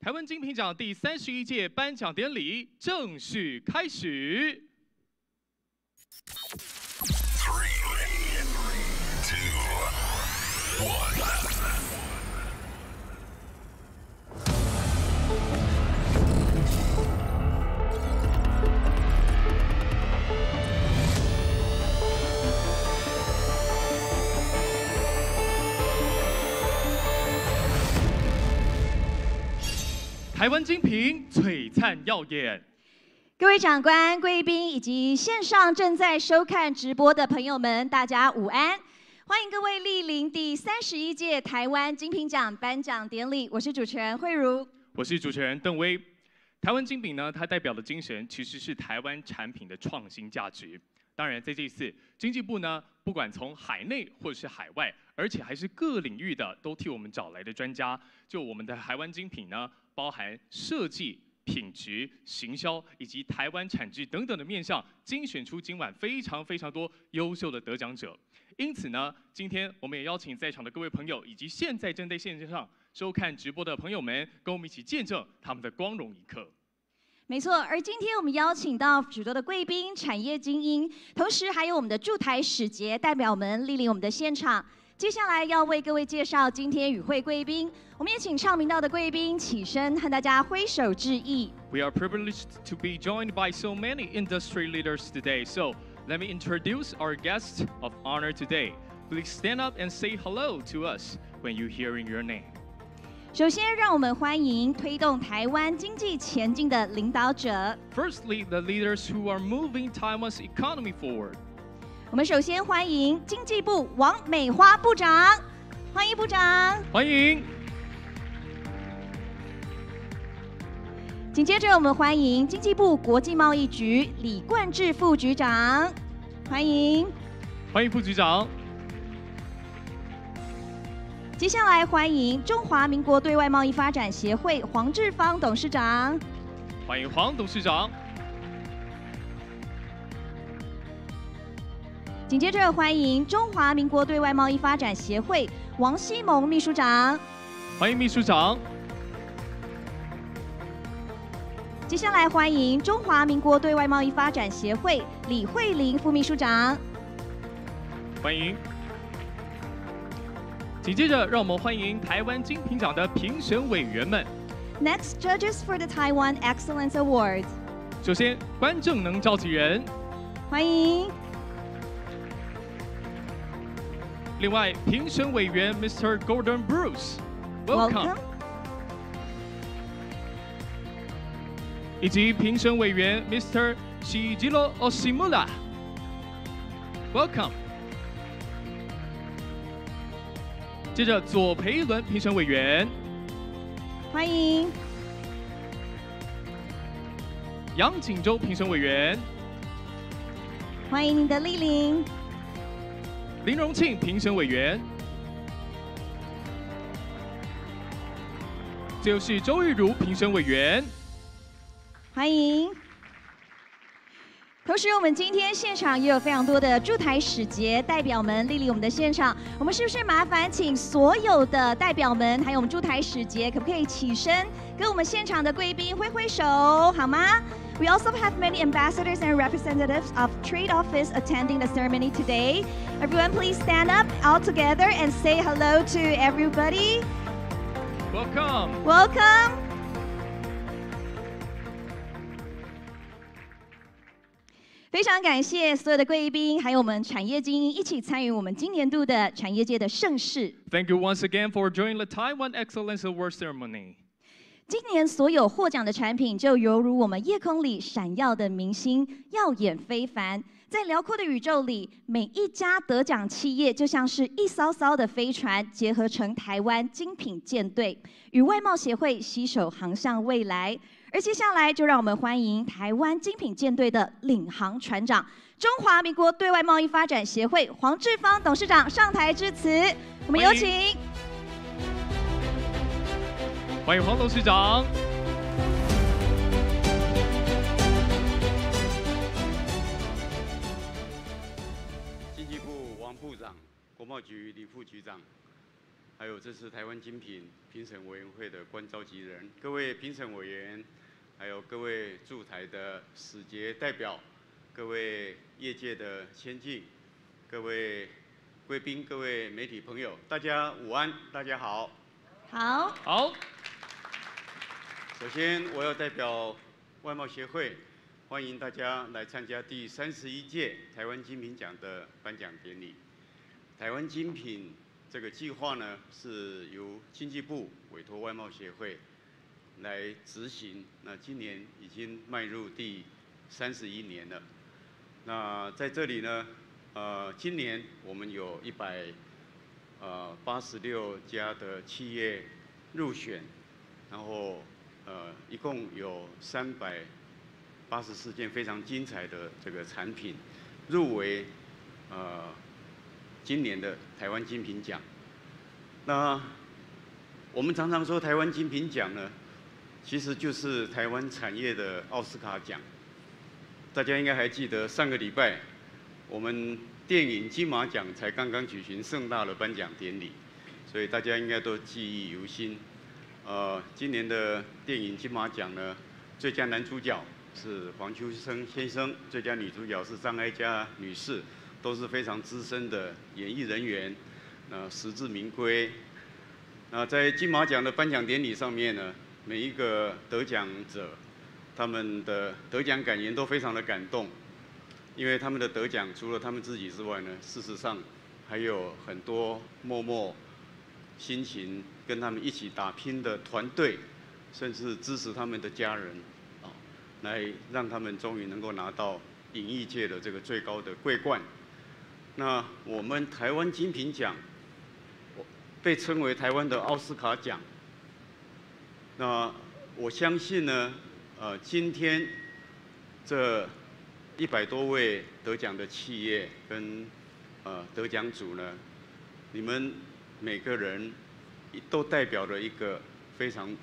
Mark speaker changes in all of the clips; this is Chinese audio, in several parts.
Speaker 1: 台湾金品奖第三十一届颁奖典礼正式开始。台湾精品璀璨耀眼，
Speaker 2: 各位长官、贵宾以及线上正在收看直播的朋友们，大家午安！欢迎各位莅临第三十一届台湾精品奖颁奖典礼。我是主持人慧茹，
Speaker 1: 我是主持人邓威。台湾精品呢，它代表的精神其实是台湾产品的创新价值。当然，在这一次经济部呢，不管从海内或者是海外，而且还是各领域的，都替我们找来的专家，就我们的台湾精品呢。包含设计、品质、行销以及台湾产值等等的面向，精选出今晚非常非常多优秀的得奖者。因此呢，今天我们也邀请在场的各位朋友，以及现在正在线上收看直播的朋友们，跟我们一起见证他们的光荣一刻。
Speaker 2: 没错，而今天我们邀请到许多的贵宾、产业精英，同时还有我们的驻台使节代表们莅临我们的现场。接下来要为各位介绍今天与会贵宾，我们也请唱名道的贵宾起身和大家挥手致意。
Speaker 1: We are privileged to be joined by so many industry leaders today. So let me introduce our guests of honor today. Please stand up and say hello to us when you hearing your name.
Speaker 2: 首先，让我们欢迎推动台湾经济前进的领导者。
Speaker 1: Firstly, the leaders who are moving Taiwan's economy forward.
Speaker 2: 我们首先欢迎经济部王美花部长，欢迎部长，
Speaker 1: 欢迎。
Speaker 2: 紧接着，我们欢迎经济部国际贸易局李冠志副局长，欢迎，
Speaker 1: 欢迎副局长。
Speaker 2: 接下来欢迎中华民国对外贸易发展协会黄志芳董事长，
Speaker 1: 欢迎黄董事长。
Speaker 2: 紧接着，欢迎中华民国对外贸易发展协会王希蒙秘书长。
Speaker 1: 欢迎秘书长。
Speaker 2: 接下来，欢迎中华民国对外贸易发展协会李慧玲副秘书长。
Speaker 1: 欢迎。紧接着，让我们欢迎台湾金品奖的评审委员们。
Speaker 2: Next judges for the Taiwan Excellence Awards。
Speaker 1: 首先，观正能召集人。
Speaker 2: 欢迎。
Speaker 1: 另外，评审委员 Mr. Gordon Bruce，Welcome。以及评审委员 Mr. Shijiro Oshimura，Welcome。接着，左培伦评审委员，
Speaker 2: 欢迎。
Speaker 1: 杨锦州评审委员，
Speaker 2: 欢迎您的莅临。
Speaker 1: 林荣庆评审委员，这就是周玉如评审委员，
Speaker 2: 欢迎。同时，我们今天现场也有非常多的驻台使节代表们莅临我们的现场。我们是不是麻烦请所有的代表们，还有我们驻台使节，可不可以起身跟我们现场的贵宾挥挥手，好吗？We also have many ambassadors and representatives of Trade Office attending the ceremony today. Everyone, please stand up all together and say hello to everybody.
Speaker 1: Welcome.
Speaker 2: Welcome. 非常感谢所有的贵宾，还有我们产业精英一起参与我们今年度的产业界的盛事。
Speaker 1: Thank you once again for joining the Taiwan Excellence Award ceremony.
Speaker 2: 今年所有获奖的产品，就犹如我们夜空里闪耀的明星，耀眼非凡。在辽阔的宇宙里，每一家得奖企业就像是一艘艘的飞船，结合成台湾精品舰队，与外贸协会携手航向未来。而接下来，就让我们欢迎台湾精品舰队的领航船长——中华民国对外贸易发展协会黄志芳董事长上台致辞。我们有请。
Speaker 1: 欢迎黄董事长。
Speaker 3: 经济部王部长、国贸局李副局长，还有这次台湾精品评审委员会的官召集人，各位评审委员，还有各位驻台的使节代表，各位业界的先进，各位贵宾，各位媒体朋友，大家午安，大家好。
Speaker 2: 好，
Speaker 1: 好，
Speaker 3: 首先，我要代表外贸协会，欢迎大家来参加第三十一届台湾精品奖的颁奖典礼。台湾精品这个计划呢，是由经济部委托外贸协会来执行。那今年已经迈入第三十一年了。那在这里呢，呃，今年我们有一百呃八十六家的企业入选，然后呃一共有三百八十四件非常精彩的这个产品入围，呃。今年的台湾精品奖，那我们常常说台湾精品奖呢，其实就是台湾产业的奥斯卡奖。大家应该还记得上个礼拜，我们电影金马奖才刚刚举行盛大的颁奖典礼，所以大家应该都记忆犹新。呃，今年的电影金马奖呢，最佳男主角是黄秋生先生，最佳女主角是张艾嘉女士。都是非常资深的演艺人员，那实至名归。那在金马奖的颁奖典礼上面呢，每一个得奖者，他们的得奖感言都非常的感动，因为他们的得奖除了他们自己之外呢，事实上还有很多默默辛勤跟他们一起打拼的团队，甚至支持他们的家人，啊，来让他们终于能够拿到影艺界的这个最高的桂冠。那我们台湾金品奖，被称为台湾的奥斯卡奖。那我相信呢，呃，今天这一百多位得奖的企业跟呃得奖组呢，你们每个人都代表了一个非常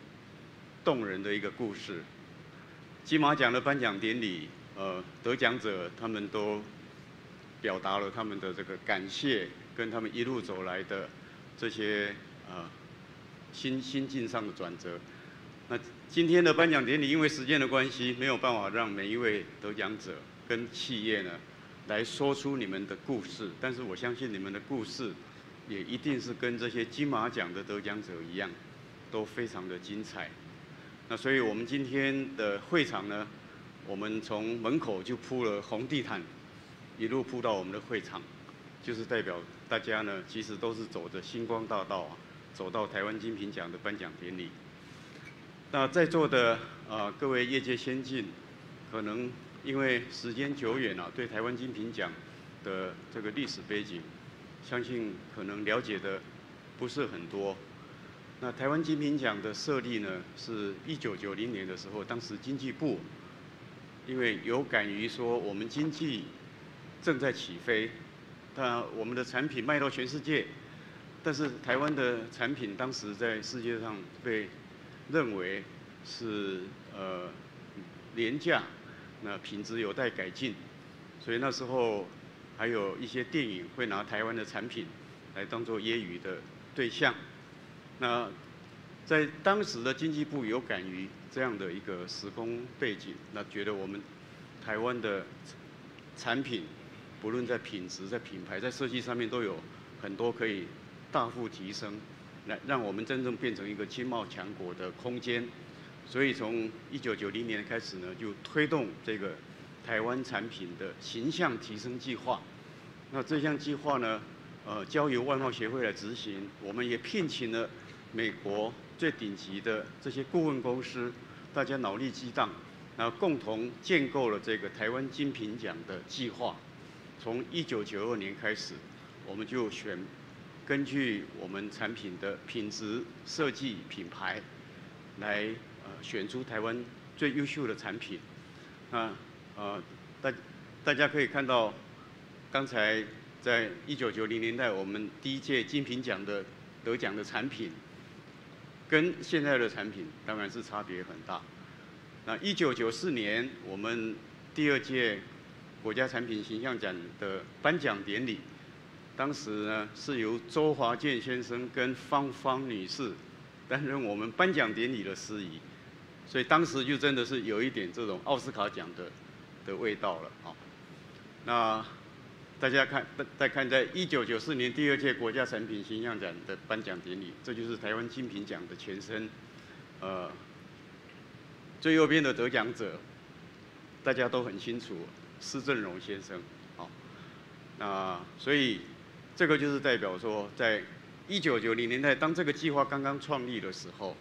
Speaker 3: 动人的一个故事。金马奖的颁奖典礼，呃，得奖者他们都。表达了他们的这个感谢，跟他们一路走来的这些呃心心境上的转折。那今天的颁奖典礼，因为时间的关系，没有办法让每一位得奖者跟企业呢来说出你们的故事。但是我相信你们的故事也一定是跟这些金马奖的得奖者一样，都非常的精彩。那所以我们今天的会场呢，我们从门口就铺了红地毯。一路铺到我们的会场，就是代表大家呢，其实都是走着星光大道啊，走到台湾金品奖的颁奖典礼。那在座的啊各位业界先进，可能因为时间久远了，对台湾金品奖的这个历史背景，相信可能了解的不是很多。那台湾金品奖的设立呢，是一九九零年的时候，当时经济部因为有感于说我们经济。正在起飞，但我们的产品卖到全世界，但是台湾的产品当时在世界上被认为是呃廉价，那品质有待改进，所以那时候还有一些电影会拿台湾的产品来当做揶揄的对象。那在当时的经济部有感于这样的一个时空背景，那觉得我们台湾的产品。不论在品质、在品牌、在设计上面，都有很多可以大幅提升，来让我们真正变成一个经贸强国的空间。所以从一九九零年开始呢，就推动这个台湾产品的形象提升计划。那这项计划呢，呃，交由外贸协会来执行。我们也聘请了美国最顶级的这些顾问公司，大家脑力激荡，然后共同建构了这个台湾精品奖的计划。从一九九二年开始，我们就选根据我们产品的品质、设计、品牌，来呃选出台湾最优秀的产品。呃大大家可以看到，刚才在一九九零年代我们第一届金品奖的得奖的产品，跟现在的产品当然是差别很大。那一九九四年我们第二届。国家产品形象奖的颁奖典礼，当时呢是由周华健先生跟芳芳女士担任我们颁奖典礼的司仪，所以当时就真的是有一点这种奥斯卡奖的的味道了啊。那大家看，再看在一九九四年第二届国家产品形象展的颁奖典礼，这就是台湾精品奖的前身，呃，最右边的得奖者，大家都很清楚，施正荣先生，好，那所以这个就是代表说，在一九九零年代，当这个计划刚刚创立的时候，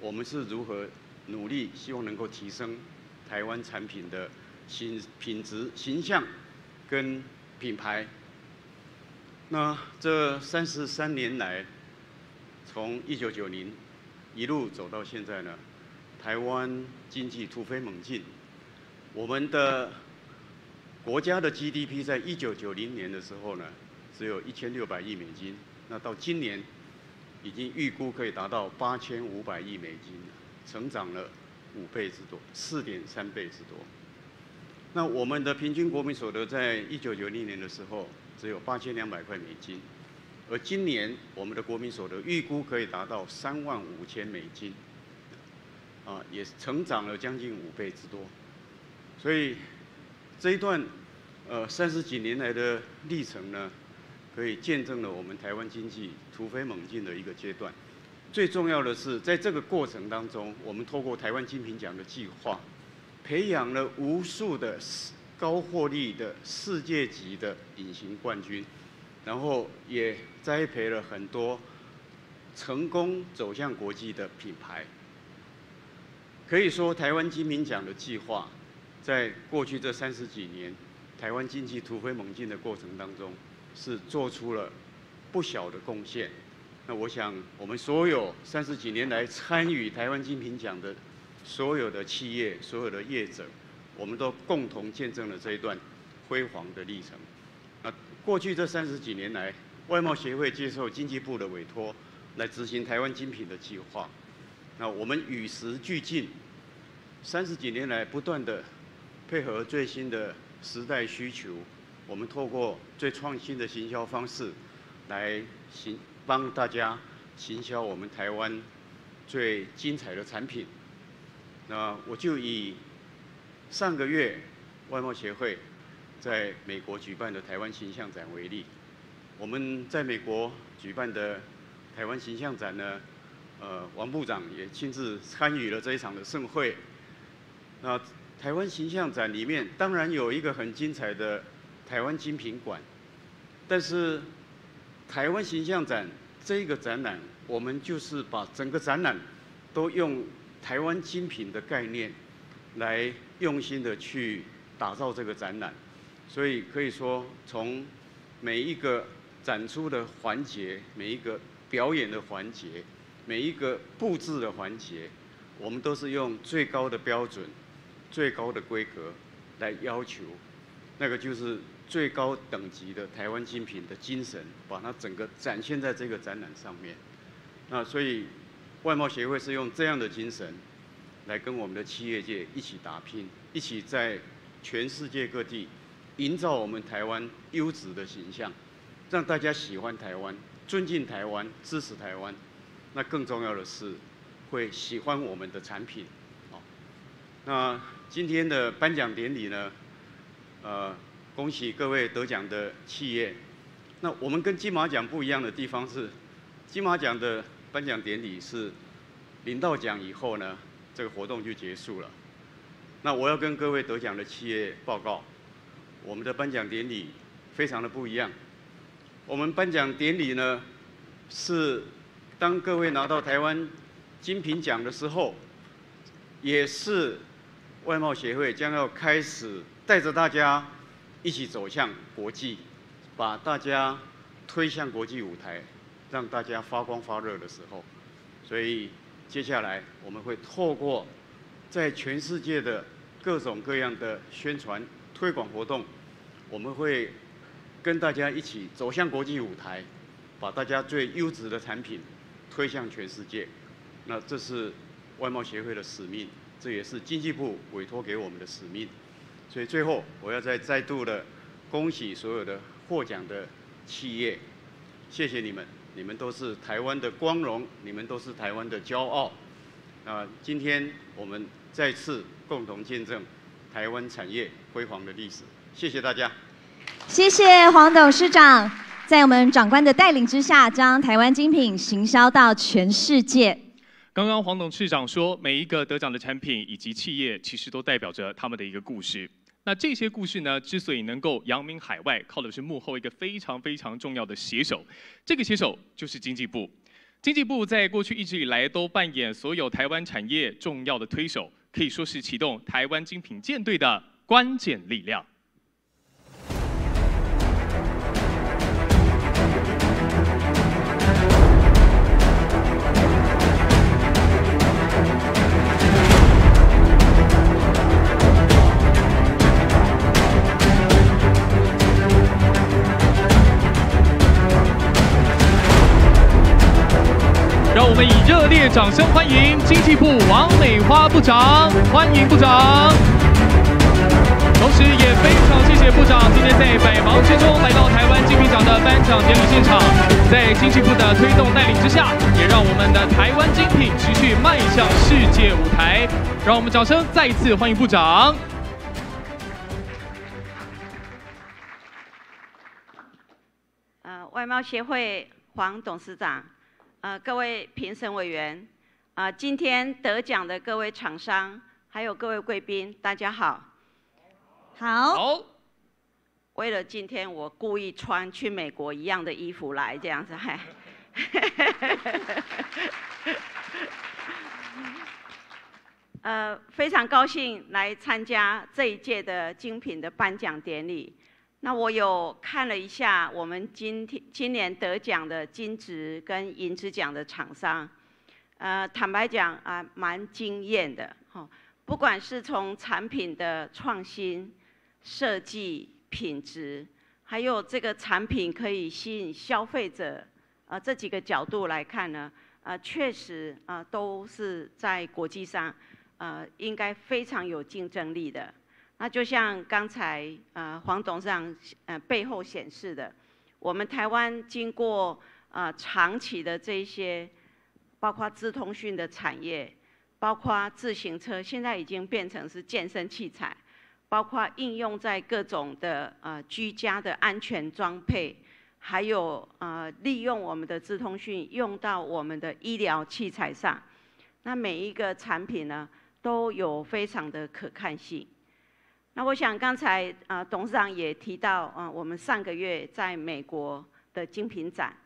Speaker 3: 我们是如何努力，希望能够提升台湾产品的品品质、形象跟品牌。那这三十三年来，从一九九零一路走到现在呢？台湾经济突飞猛进，我们的国家的 GDP 在一九九零年的时候呢，只有一千六百亿美金，那到今年已经预估可以达到八千五百亿美金，成长了五倍之多，四点三倍之多。那我们的平均国民所得在一九九零年的时候只有八千两百块美金，而今年我们的国民所得预估可以达到三万五千美金。啊，也成长了将近五倍之多，所以这一段呃三十几年来的历程呢，可以见证了我们台湾经济突飞猛进的一个阶段。最重要的是，在这个过程当中，我们透过台湾金品奖的计划，培养了无数的高获利的世界级的隐形冠军，然后也栽培了很多成功走向国际的品牌。可以说，台湾金品奖的计划，在过去这三十几年，台湾经济突飞猛进的过程当中，是做出了不小的贡献。那我想，我们所有三十几年来参与台湾金品奖的所有的企业、所有的业者，我们都共同见证了这一段辉煌的历程。那过去这三十几年来，外贸协会接受经济部的委托，来执行台湾精品的计划。那我们与时俱进，三十几年来不断的配合最新的时代需求，我们透过最创新的行销方式，来行帮大家行销我们台湾最精彩的产品。那我就以上个月外贸协会在美国举办的台湾形象展为例，我们在美国举办的台湾形象展呢。呃，王部长也亲自参与了这一场的盛会。那台湾形象展里面当然有一个很精彩的台湾精品馆，但是台湾形象展这个展览，我们就是把整个展览都用台湾精品的概念来用心的去打造这个展览，所以可以说从每一个展出的环节，每一个表演的环节。每一个布置的环节，我们都是用最高的标准、最高的规格来要求，那个就是最高等级的台湾精品的精神，把它整个展现在这个展览上面。那所以，外贸协会是用这样的精神，来跟我们的企业界一起打拼，一起在全世界各地营造我们台湾优质的形象，让大家喜欢台湾、尊敬台湾、支持台湾。那更重要的是，会喜欢我们的产品，好。那今天的颁奖典礼呢，呃，恭喜各位得奖的企业。那我们跟金马奖不一样的地方是，金马奖的颁奖典礼是领到奖以后呢，这个活动就结束了。那我要跟各位得奖的企业报告，我们的颁奖典礼非常的不一样。我们颁奖典礼呢，是。当各位拿到台湾金品奖的时候，也是外贸协会将要开始带着大家一起走向国际，把大家推向国际舞台，让大家发光发热的时候。所以接下来我们会透过在全世界的各种各样的宣传推广活动，我们会跟大家一起走向国际舞台，把大家最优质的产品。推向全世界，那这是外贸协会的使命，这也是经济部委托给我们的使命。所以最后，我要再再度的恭喜所有的获奖的企业，谢谢你们，你们都是台湾的光荣，你们都是台湾的骄傲。啊，今天我们再次共同见证台湾产业辉煌的历史。谢谢大家。
Speaker 2: 谢谢黄董事长，在我们长官的带领之下，将台湾精品行销到全世界。
Speaker 1: 刚刚黄董事长说，每一个得奖的产品以及企业，其实都代表着他们的一个故事。那这些故事呢，之所以能够扬名海外，靠的是幕后一个非常非常重要的写手。这个写手就是经济部。经济部在过去一直以来都扮演所有台湾产业重要的推手，可以说是启动台湾精品舰队的关键力量。让我们以热烈掌声欢迎经济部王美花部长，欢迎部长。同时也非常谢谢部长今天在百忙之中来到台湾精品奖的颁奖典礼现场，在经济部的推动带领之下，也让我们的台湾精品持续迈向世界舞台。让我们掌声再一次欢迎部长。
Speaker 4: 呃，外贸协会黄董事长。呃，各位评审委员，啊，今天得奖的各位厂商，还有各位贵宾，大家好。
Speaker 2: 好。
Speaker 1: 好。
Speaker 4: 为了今天，我故意穿去美国一样的衣服来，这样子，嗨。呃，非常高兴来参加这一届的精品的颁奖典礼。那我有看了一下我们今天今年得奖的金质跟银质奖的厂商，呃，坦白讲啊，蛮惊艳的哈。不管是从产品的创新、设计、品质，还有这个产品可以吸引消费者，啊，这几个角度来看呢，啊，确实啊，都是在国际上，呃，应该非常有竞争力的。那就像刚才呃黄董事长呃背后显示的，我们台湾经过呃长期的这些，包括资通讯的产业，包括自行车，现在已经变成是健身器材，包括应用在各种的呃居家的安全装配，还有呃利用我们的资通讯用到我们的医疗器材上，那每一个产品呢都有非常的可看性。那我想刚才啊董事长也提到啊，我们上个月在美国的精品展，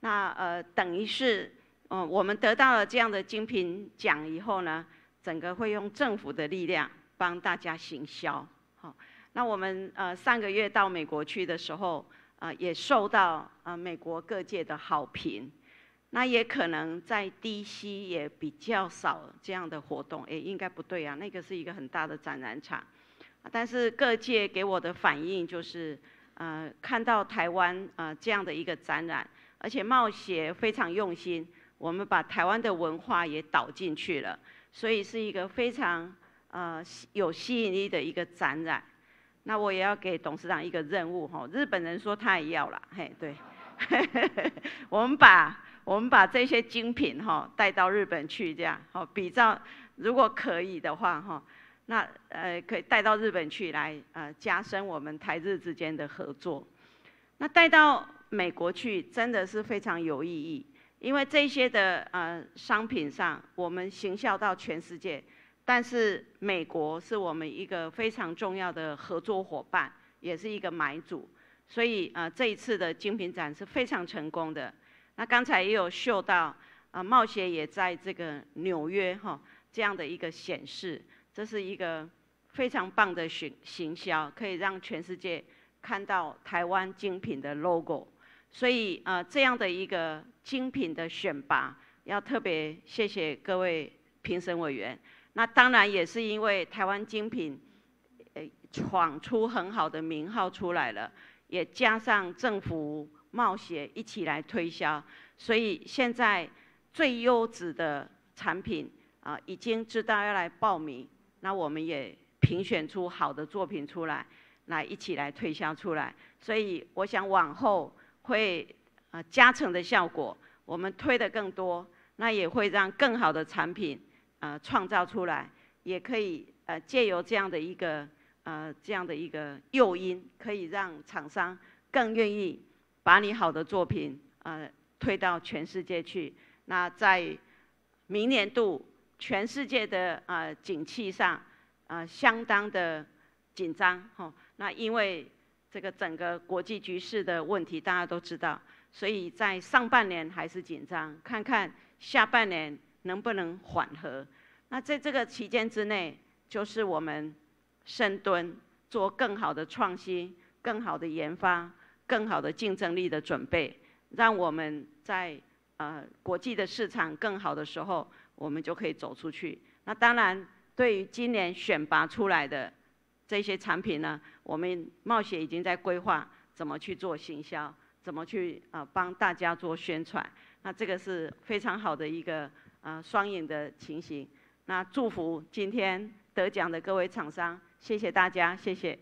Speaker 4: 那呃等于是嗯我们得到了这样的精品奖以后呢，整个会用政府的力量帮大家行销。好，那我们呃上个月到美国去的时候啊，也受到啊美国各界的好评。那也可能在 DC 也比较少这样的活动，哎，应该不对啊，那个是一个很大的展览场。但是各界给我的反应就是，呃，看到台湾呃这样的一个展览，而且冒险非常用心，我们把台湾的文化也导进去了，所以是一个非常呃有吸引力的一个展览。那我也要给董事长一个任务哈，日本人说他也要了，嘿，对，我们把我们把这些精品哈带到日本去，这样好比照，如果可以的话哈。那呃，可以带到日本去来呃，加深我们台日之间的合作。那带到美国去真的是非常有意义，因为这些的呃商品上，我们行销到全世界，但是美国是我们一个非常重要的合作伙伴，也是一个买主，所以呃这一次的精品展是非常成功的。那刚才也有秀到啊，冒险也在这个纽约哈这样的一个显示。这是一个非常棒的行行销，可以让全世界看到台湾精品的 logo。所以呃，这样的一个精品的选拔，要特别谢谢各位评审委员。那当然也是因为台湾精品，呃，闯出很好的名号出来了，也加上政府冒险一起来推销，所以现在最优质的产品啊，已经知道要来报名。那我们也评选出好的作品出来，来一起来推销出来。所以我想往后会呃加成的效果，我们推的更多，那也会让更好的产品呃创造出来，也可以呃借由这样的一个呃这样的一个诱因，可以让厂商更愿意把你好的作品呃推到全世界去。那在明年度全世界的呃景气上，呃相当的紧张哈。那因为这个整个国际局势的问题，大家都知道，所以在上半年还是紧张，看看下半年能不能缓和。那在这个期间之内，就是我们深蹲，做更好的创新、更好的研发、更好的竞争力的准备，让我们在呃国际的市场更好的时候，我们就可以走出去。那当然，对于今年选拔出来的这些产品呢？我们冒险已经在规划怎么去做行销，怎么去啊帮大家做宣传。那这个是非常好的一个啊双赢的情形。那祝福今天得奖的各位厂商，谢谢大家，谢谢。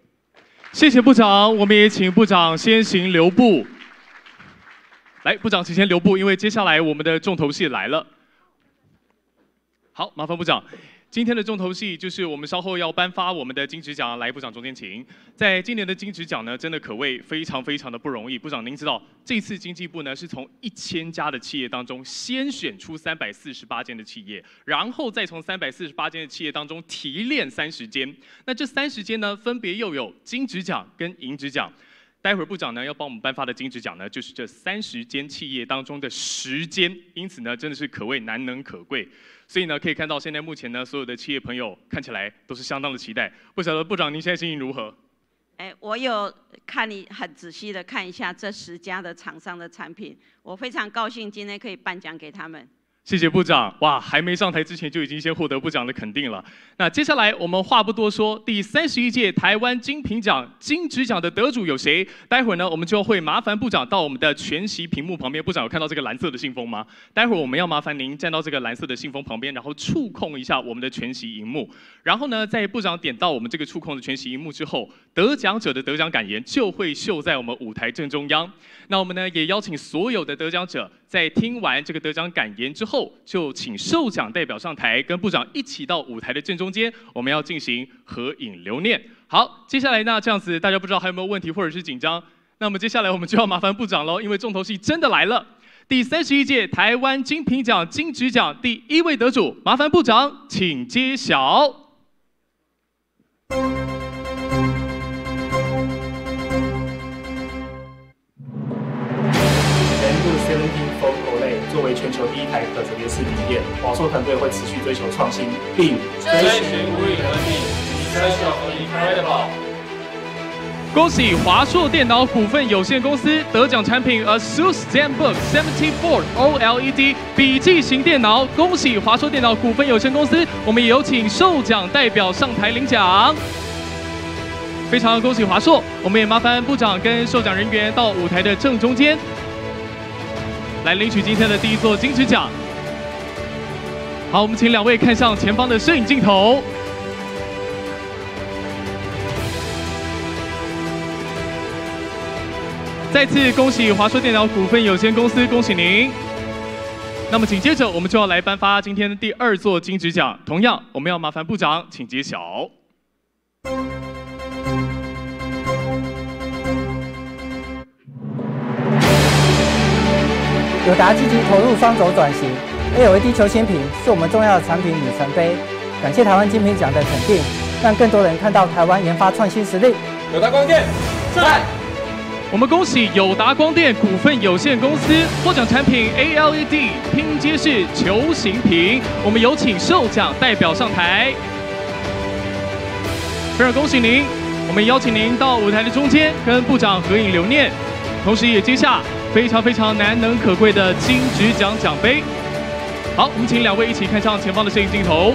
Speaker 1: 谢谢部长，我们也请部长先行留步。来，部长请先留步，因为接下来我们的重头戏来了。好，麻烦部长。今天的重头戏就是我们稍后要颁发我们的金质奖，来部长中间请。在今年的金质奖呢，真的可谓非常非常的不容易。部长您知道，这次经济部呢是从一千家的企业当中先选出三百四十八间的企业，然后再从三百四十八间的企业当中提炼三十间。那这三十间呢，分别又有金质奖跟银质奖。待会儿部长呢要帮我们颁发的金质奖呢，就是这三十间企业当中的十间，因此呢，真的是可谓难能可贵。所以呢，可以看到现在目前呢，所有的企业朋友看起来都是相当的期待。不晓得部长您现在心情如何？
Speaker 4: 哎，我有看你很仔细的看一下这十家的厂商的产品，我非常高兴今天可以颁奖给他们。
Speaker 1: 谢谢部长，哇，还没上台之前就已经先获得部长的肯定了。那接下来我们话不多说，第三十一届台湾金品奖金质奖的得主有谁？待会儿呢，我们就会麻烦部长到我们的全席屏幕旁边。部长有看到这个蓝色的信封吗？待会儿我们要麻烦您站到这个蓝色的信封旁边，然后触控一下我们的全席荧幕。然后呢，在部长点到我们这个触控的全席荧幕之后，得奖者的得奖感言就会秀在我们舞台正中央。那我们呢，也邀请所有的得奖者在听完这个得奖感言之后。就请受奖代表上台，跟部长一起到舞台的正中间，我们要进行合影留念。好，接下来呢，这样子大家不知道还有没有问题或者是紧张？那么接下来我们就要麻烦部长喽，因为重头戏真的来了。第三十一届台湾金品奖金曲奖第一位得主，麻烦部长请揭晓。
Speaker 5: 为全球第一台可折叠式笔电，华硕团队会持续追求创新，并追寻无与伦比，incredible。
Speaker 1: 恭喜华硕电脑股份有限公司得奖产品 ASUS ZenBook 74 OLED 笔记型电脑。恭喜华硕电脑股份有限公司，我们也有请受奖代表上台领奖。非常恭喜华硕，我们也麻烦部长跟受奖人员到舞台的正中间。来领取今天的第一座金曲奖。好，我们请两位看向前方的摄影镜头。再次恭喜华硕电脑股份有限公司，恭喜您。那么紧接着，我们就要来颁发今天的第二座金曲奖。同样，我们要麻烦部长，请揭晓。
Speaker 6: 友达积极投入双轴转型，LED 球形屏是我们重要的产品里程碑。感谢台湾金品奖的肯定，让更多人看到台湾研发创新实力。
Speaker 7: 友达光电在，
Speaker 1: 我们恭喜友达光电股份有限公司获奖产品 ALED 拼接式球形屏。我们有请受奖代表上台。非常恭喜您，我们邀请您到舞台的中间跟部长合影留念，同时也接下。非常非常难能可贵的金质奖奖杯。好，我们请两位一起看向前方的摄影镜头。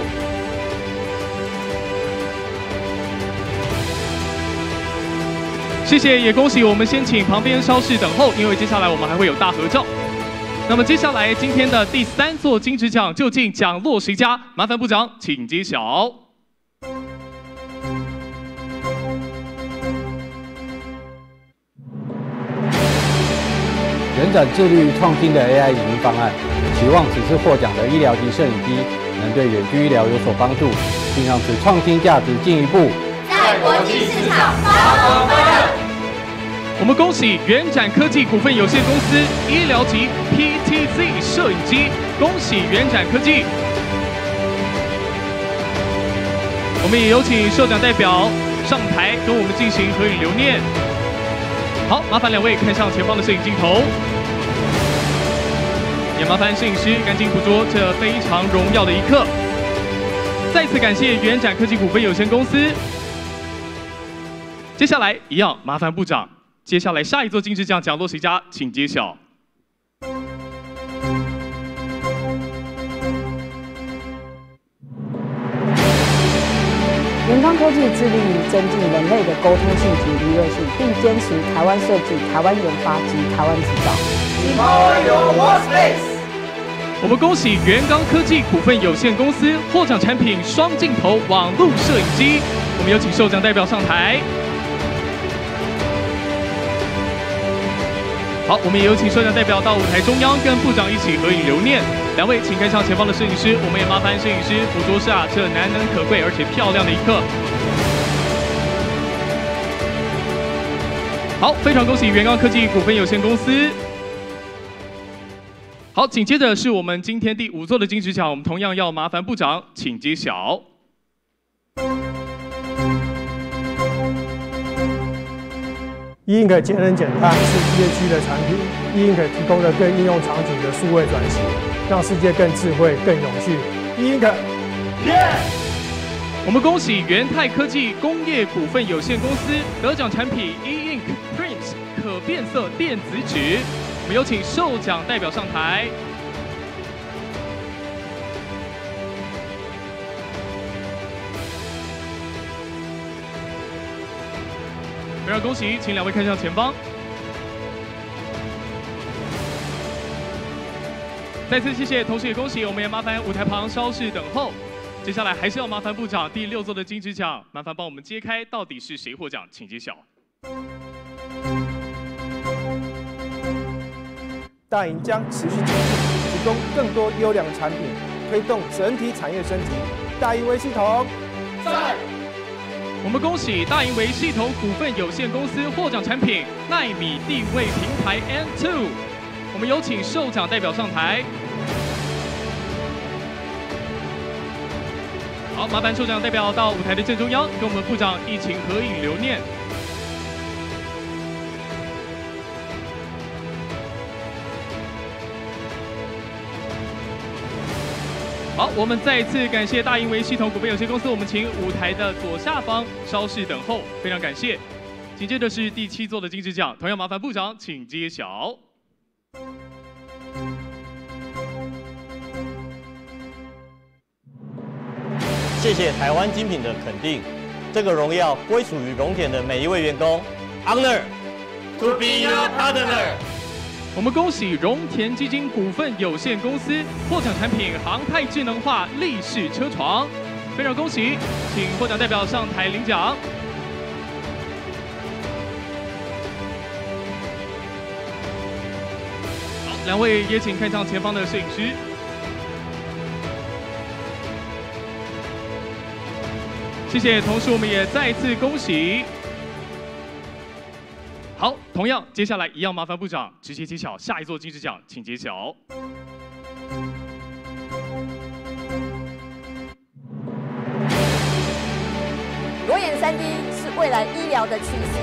Speaker 1: 谢谢，也恭喜我们先请旁边稍事等候，因为接下来我们还会有大合照。那么接下来今天的第三座金质奖究竟奖落谁家？麻烦部长请揭晓。
Speaker 8: 延展致力于创新的 AI 影音方案，期望此次获奖的医疗级摄影机能对远距医疗有所帮助，并让此创新价值进一步
Speaker 9: 在国际市场发光发热。
Speaker 1: 我们恭喜元展科技股份有限公司医疗级 PTZ 摄影机，恭喜元展科技。我们也有请受奖代表上台跟我们进行合影留念。好，麻烦两位看向前方的摄影镜头，也麻烦摄影师赶紧捕捉这非常荣耀的一刻。再次感谢元展科技股份有限公司。接下来一样麻烦部长，接下来下一座金质奖奖落谁家，请揭晓。
Speaker 10: 元刚科技致力于增进人类的沟通性及娱乐性，并坚持台湾设计、台湾研发及台湾制造。
Speaker 1: 我们恭喜元刚科技股份有限公司获奖产品双镜头网络摄影机。我们有请受奖代表上台。好，我们也有请受奖代表到舞台中央跟部长一起合影留念。两位，请跟上前方的摄影师，我们也麻烦摄影师捕捉下这难能可贵而且漂亮的一刻。好，非常恭喜元刚科技股份有限公司。好，紧接着是我们今天第五座的金质奖，我们同样要麻烦部长，请揭晓。
Speaker 11: E-ink 节能减碳是 ESG 的产品，E-ink 提供了更应用场景的数位转型，让世界更智慧、更永续。E-ink，
Speaker 1: 我们恭喜元泰科技工业股份有限公司得奖产品 E-ink Print 可变色电子纸。我们有请受奖代表上台。非常恭喜，请两位看向前方。再次谢谢，同时也恭喜，我们也麻烦舞台旁稍事等候。接下来还是要麻烦部长第六座的金质奖，麻烦帮我们揭开到底是谁获奖，请揭晓。
Speaker 11: 大营将持续精进，提供更多优良的产品，推动整体产业升级。大营微系统
Speaker 7: 在。
Speaker 1: 我们恭喜大盈维系统股份有限公司获奖产品纳米定位平台 N2。我们有请受奖代表上台。好，麻烦受奖代表到舞台的正中央，跟我们部长一起合影留念。好，我们再一次感谢大英维系统股份有限公司。我们请舞台的左下方稍事等候，非常感谢。紧接着是第七座的金质奖，同样麻烦部长请揭晓。
Speaker 12: 谢谢台湾精品的肯定，这个荣耀归属于荣田的每一位员工。Honor
Speaker 7: to be your partner。
Speaker 1: 我们恭喜荣田基金股份有限公司获奖产品航太智能化立式车床，非常恭喜，请获奖代表上台领奖。好，两位也请看向前方的摄影师。谢谢，同时我们也再次恭喜。好，同样，接下来一样麻烦部长直接揭晓下一座金质奖，请揭晓。
Speaker 13: 裸眼 3D 是未来医疗的趋势。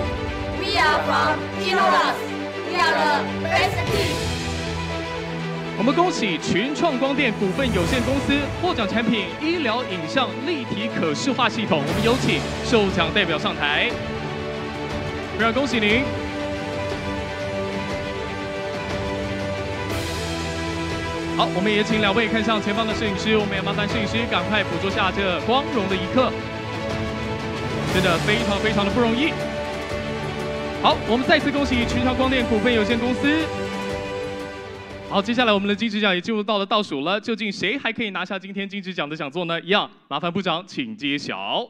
Speaker 9: We are from Innolux. We are the best team.
Speaker 1: 我们恭喜群创光电股份有限公司获奖产品医疗影像立体可视化系统。我们有请受奖代表上台，非常恭喜您。好，我们也请两位看向前方的摄影师，我们也麻烦摄影师赶快捕捉下这光荣的一刻，真的非常非常的不容易。好，我们再次恭喜群创光电股份有限公司。好，接下来我们的金质奖也进入到了倒数了，究竟谁还可以拿下今天金质奖的讲座呢？一样，麻烦部长请揭晓。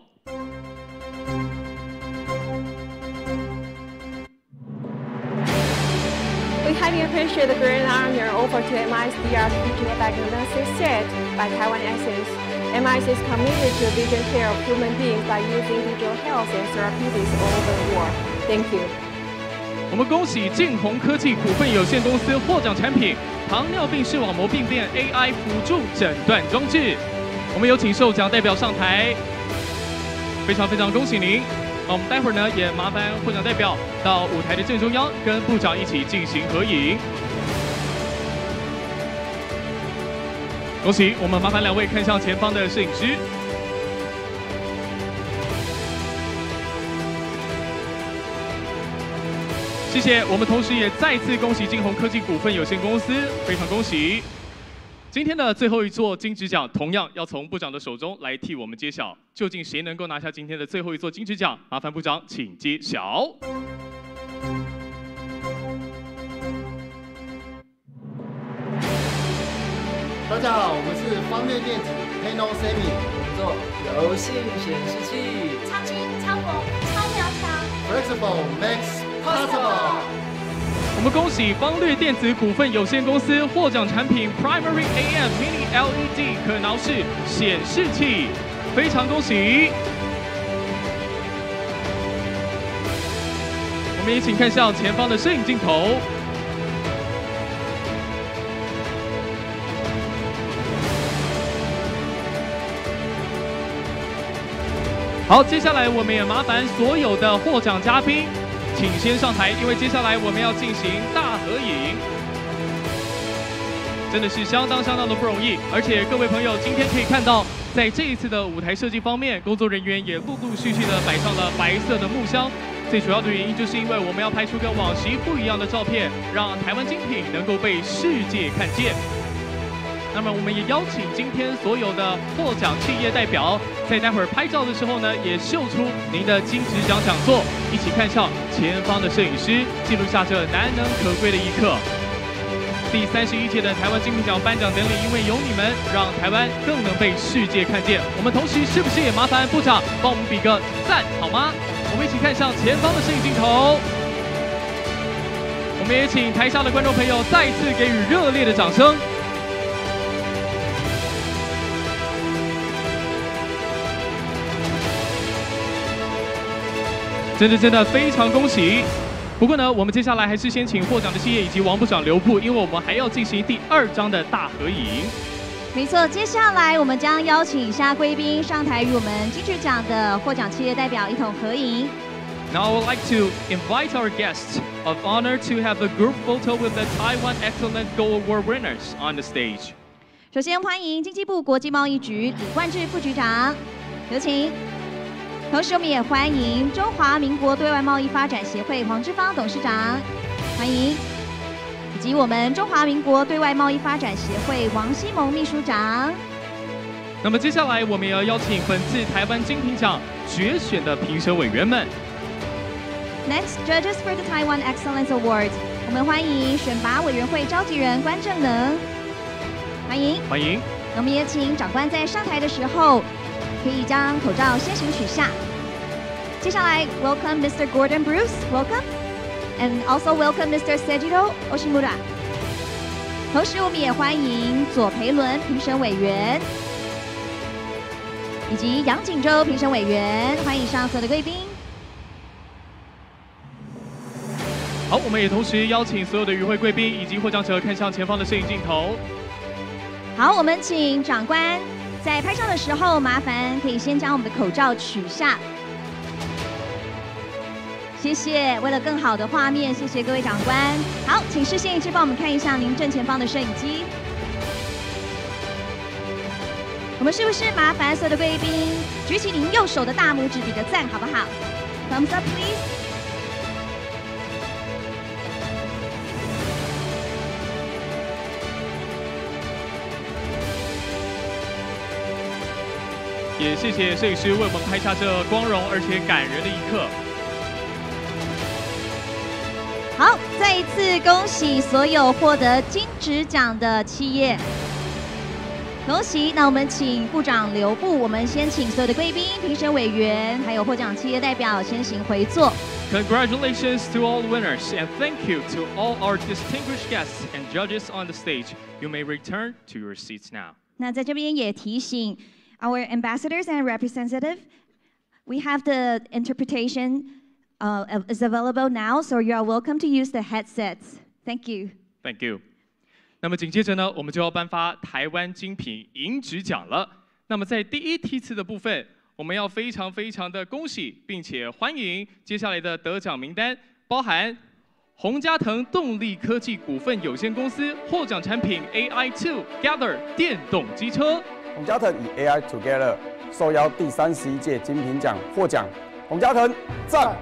Speaker 14: Highly appreciate the great honor offered to MISDR digital diagnosis set by Taiwan Essence. MIS is committed to vision care of human beings by using digital health and therapeutics all over the world. Thank you.
Speaker 1: 我们恭喜晋宏科技股份有限公司获奖产品糖尿病视网膜病变 AI 辅助诊断装置。我们有请受奖代表上台，非常非常恭喜您。那我们待会儿呢，也麻烦获奖代表到舞台的正中央，跟部长一起进行合影。恭喜！我们麻烦两位看向前方的摄影师。谢谢，我们同时也再次恭喜金鸿科技股份有限公司，非常恭喜！今天的最后一座金质奖，同样要从部长的手中来替我们揭晓，究竟谁能够拿下今天的最后一座金质奖？麻烦部长请揭晓。
Speaker 15: 大家好，我们是方便电子 Panel Semi，我们做游戏显示器，
Speaker 9: 超轻、超薄、超渺小
Speaker 15: ，Flexible Max Possible。
Speaker 1: 我们恭喜方略电子股份有限公司获奖产品 Primary AM Mini LED 可挠式显示器，非常恭喜！我们也请看向前方的摄影镜头。好，接下来我们也麻烦所有的获奖嘉宾，请先上台，因为接下来我们要进行大合影，真的是相当相当的不容易。而且各位朋友，今天可以看到，在这一次的舞台设计方面，工作人员也陆陆续续的摆上了白色的木箱。最主要的原因，就是因为我们要拍出跟往昔不一样的照片，让台湾精品能够被世界看见。那么，我们也邀请今天所有的获奖企业代表，在待会儿拍照的时候呢，也秀出您的金质奖讲座，一起看向前方的摄影师，记录下这难能可贵的一刻。第三十一届的台湾金品奖颁奖典礼，因为有你们，让台湾更能被世界看见。我们同时是不是也麻烦部长帮我们比个赞好吗？我们一起看向前方的摄影镜头。我们也请台下的观众朋友再次给予热烈的掌声。真的真的非常恭喜！不过呢，我们接下来还是先请获奖的企业以及王部长留步，因为我们还要进行第二张的大合影。
Speaker 2: 没错，接下来我们将邀请以下贵宾上台与我们金曲奖的获奖企业代表一同合影。
Speaker 1: Now I would like to invite our guests of honor to have a group photo with the Taiwan Excellent Gold Award winners on the stage.
Speaker 2: 首先欢迎经济部国际贸易局李冠志副局长，有请。同时，我们也欢迎中华民国对外贸易发展协会黄志芳董事长，欢迎，以及我们中华民国对外贸易发展协会王希蒙秘书长。
Speaker 1: 那么接下来，我们也要邀请本次台湾精品奖决选的评审委员们。
Speaker 2: Next, judges for the Taiwan Excellence Awards，我们欢迎选拔委员会召集人关正能，欢迎，
Speaker 1: 欢迎。
Speaker 2: 那我们也请长官在上台的时候。可以将口罩先行取下。接下来，Welcome Mr. Gordon Bruce，Welcome，and also welcome Mr. Sejiro Oshimura。同时，我们也欢迎左培伦评审委员以及杨锦洲评审委员，欢迎上所有的贵宾。
Speaker 1: 好，我们也同时邀请所有的与会贵宾以及获奖者看向前方的摄影镜头。
Speaker 2: 好，我们请长官。在拍照的时候，麻烦可以先将我们的口罩取下。谢谢。为了更好的画面，谢谢各位长官。好，请视线一致帮我们看一下您正前方的摄影机。我们是不是麻烦所有的贵宾举起您右手的大拇指，比个赞，好不好？Thumbs up, please.
Speaker 1: 也谢谢摄影师为我们拍下这光荣而且感人的一刻。
Speaker 2: 好，再一次恭喜所有获得金质奖的企业。恭喜！那我们请部长留步，我们先请所有的贵宾、评审委员，还有获奖企业代表先行回座。
Speaker 1: Congratulations to all winners and thank you to all our distinguished guests and judges on the stage. You may return to your seats now.
Speaker 2: 那在这边也提醒 our ambassadors and representative, we have the interpretation uh, is available now, so you are welcome to use the headsets. Thank you.
Speaker 1: Thank you. 那么紧接着呢，我们就要颁发台湾精品银质奖了。那么在第一梯次的部分，我们要非常非常的恭喜，并且欢迎接下来的得奖名单，包含洪家腾动力科技股份有限公司获奖产品 AI Two Gather 电动机车。
Speaker 16: 洪家腾以 AI Together 受邀第三十一届金品奖获奖，洪家腾赞！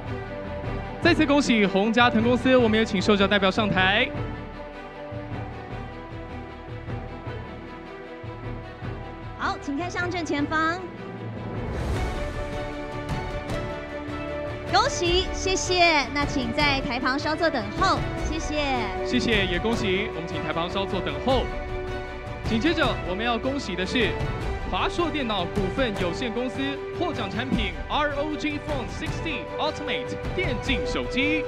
Speaker 1: 再次恭喜洪家腾公司，我们也请受奖代表上台。
Speaker 2: 好，请看向正前方。恭喜，谢谢。那请在台旁稍作等候，谢谢。
Speaker 1: 谢谢，也恭喜。我们请台旁稍作等候。紧接着，我们要恭喜的是华硕电脑股份有限公司获奖产品 ROG Phone 60 Ultimate 电竞手机。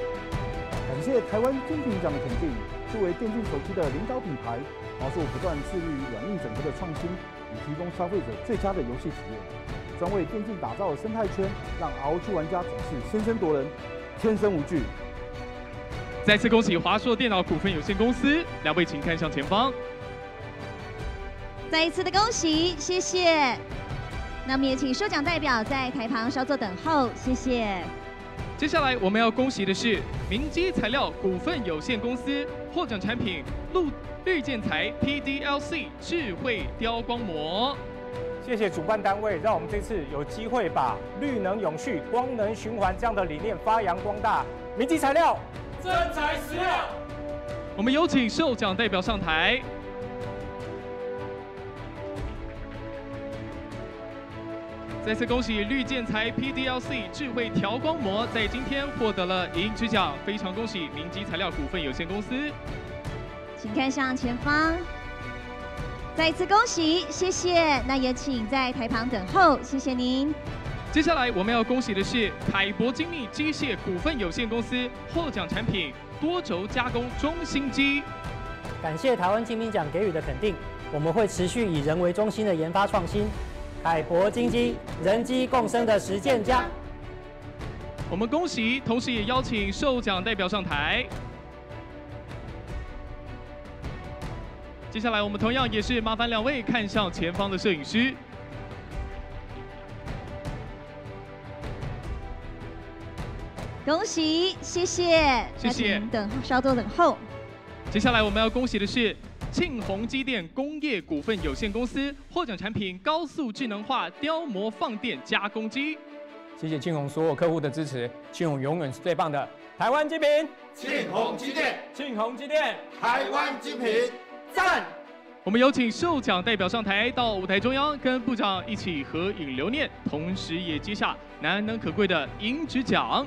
Speaker 17: 感谢台湾金品奖的肯定，作为电竞手机的领导品牌，华硕不断致力于软硬整合的创新。以提供消费者最佳的游戏体验，专为电竞打造的生态圈，让 ROG 玩家总是先声夺人，天生无惧。
Speaker 1: 再次恭喜华硕电脑股份有限公司，两位请看向前方。
Speaker 2: 再一次的恭喜，谢谢。那么也请收奖代表在台旁稍作等候，谢谢。
Speaker 1: 接下来我们要恭喜的是明基材料股份有限公司获奖产品绿。绿建材 PDLC 智慧雕光膜，
Speaker 18: 谢谢主办单位，让我们这次有机会把绿能永续、光能循环这样的理念发扬光大。明基材料，
Speaker 7: 真材实料。
Speaker 1: 我们有请授奖代表上台。再次恭喜绿建材 PDLC 智慧调光膜在今天获得了银质奖，非常恭喜明基材料股份有限公司。
Speaker 2: 请看向前方，再次恭喜，谢谢。那也请在台旁等候，谢谢您。
Speaker 1: 接下来我们要恭喜的是凯博精密机械股份有限公司获奖产品多轴加工中心机。
Speaker 6: 感谢台湾精品奖给予的肯定，我们会持续以人为中心的研发创新。凯博金机，人机共生的实践家。
Speaker 1: 我们恭喜，同时也邀请受奖代表上台。接下来，我们同样也是麻烦两位看向前方的摄影师。
Speaker 2: 恭喜，谢谢，
Speaker 1: 谢谢。
Speaker 2: 等稍作等候。
Speaker 1: 接下来我们要恭喜的是庆鸿机电工业股份有限公司获奖产品高速智能化雕模放电加工机。
Speaker 18: 谢谢庆鸿所有客户的支持，庆鸿永远是最棒的台湾精品。
Speaker 7: 庆鸿机电，
Speaker 18: 庆鸿机电，
Speaker 7: 台湾精品。赞！
Speaker 1: 我们有请受奖代表上台，到舞台中央跟部长一起合影留念，同时也接下难能可贵的银质奖。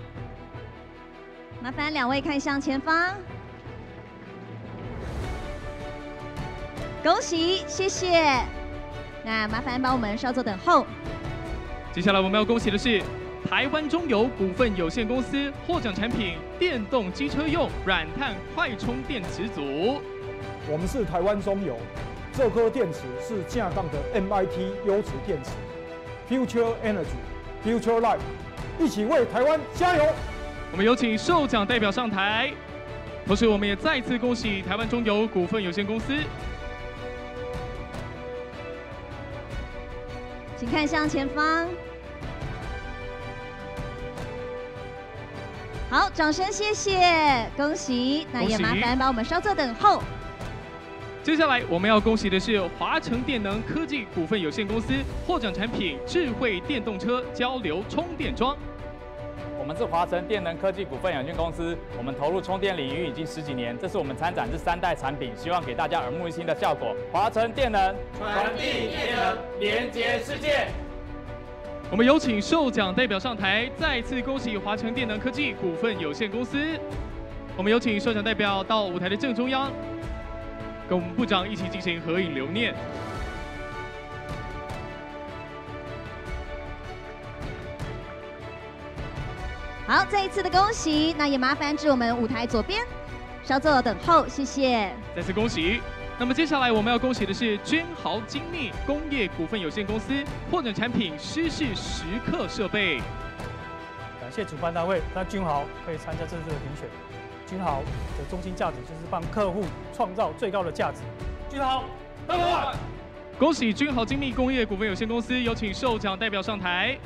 Speaker 2: 麻烦两位看向前方，恭喜，谢谢。那麻烦帮我们稍作等候。
Speaker 1: 接下来我们要恭喜的是台湾中油股份有限公司获奖产品电动机车用软碳快充电池组。
Speaker 17: 我们是台湾中油，这颗电池是架杠的 MIT 优质电池，Future Energy，Future Life，一起为台湾加油！
Speaker 1: 我们有请受奖代表上台，同时我们也再次恭喜台湾中油股份有限公司，
Speaker 2: 请看向前方。好，掌声谢谢，恭喜！那也麻烦把我们稍作等候。
Speaker 1: 接下来我们要恭喜的是华城电能科技股份有限公司获奖产品智慧电动车交流充电桩。
Speaker 18: 我们是华城电能科技股份有限公司，我们投入充电领域已经十几年，这是我们参展这三代产品，希望给大家耳目一新的效果。华城电能
Speaker 7: 传递电能，连接世界。
Speaker 1: 我们有请受奖代表上台，再次恭喜华城电能科技股份有限公司。我们有请受奖代表到舞台的正中央。跟我们部长一起进行合影留念。
Speaker 2: 好，再一次的恭喜，那也麻烦至我们舞台左边，稍作等候，谢谢。
Speaker 1: 再次恭喜。那么接下来我们要恭喜的是君豪精密工业股份有限公司获奖产品湿式时刻设备。
Speaker 5: 感谢主办单位，让君豪可以参加这次的评选。君豪的中心价值就是帮客户创造最高的价值。君豪，Number One！
Speaker 1: 恭喜君豪精密工业股份有限公司，有请受奖代表上台。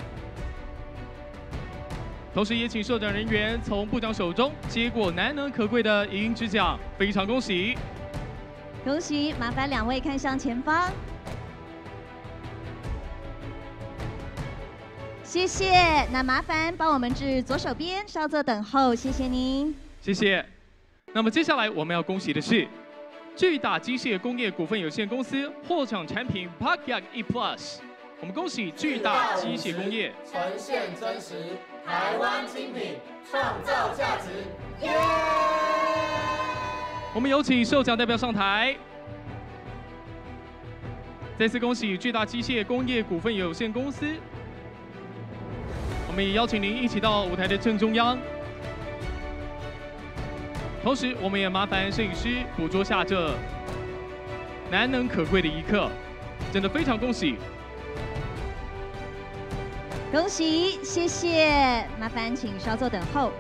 Speaker 1: 同时也请社长人员从部长手中接过难能可贵的银质奖，非常恭喜！
Speaker 2: 恭喜，麻烦两位看向前方。谢谢，那麻烦帮我们至左手边稍作等候，谢谢您。
Speaker 1: 谢谢。那么接下来我们要恭喜的是巨大机械工业股份有限公司获奖产品 Parkyak E Plus。我们恭喜巨大机械工业
Speaker 7: 呈现真实台湾精品，创造价值。耶！
Speaker 1: 我们有请受奖代表上台。再次恭喜巨大机械工业股份有限公司。我们也邀请您一起到舞台的正中央。同时，我们也麻烦摄影师捕捉下这难能可贵的一刻，真的非常恭喜！
Speaker 2: 恭喜，谢谢，麻烦请稍作等候。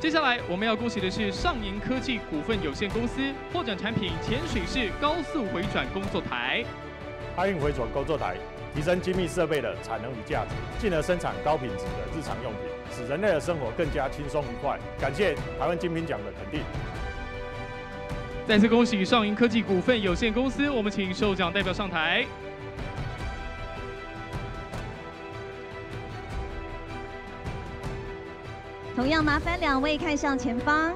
Speaker 1: 接下来我们要恭喜的是上银科技股份有限公司获奖产品潜水式高速回转工作台。
Speaker 19: 阿运回转工作台提升精密设备的产能与价值，进而生产高品质的日常用品，使人类的生活更加轻松愉快。感谢台湾精品奖的肯定。
Speaker 1: 再次恭喜上银科技股份有限公司，我们请受奖代表上台。
Speaker 2: 同样麻烦两位看向前方。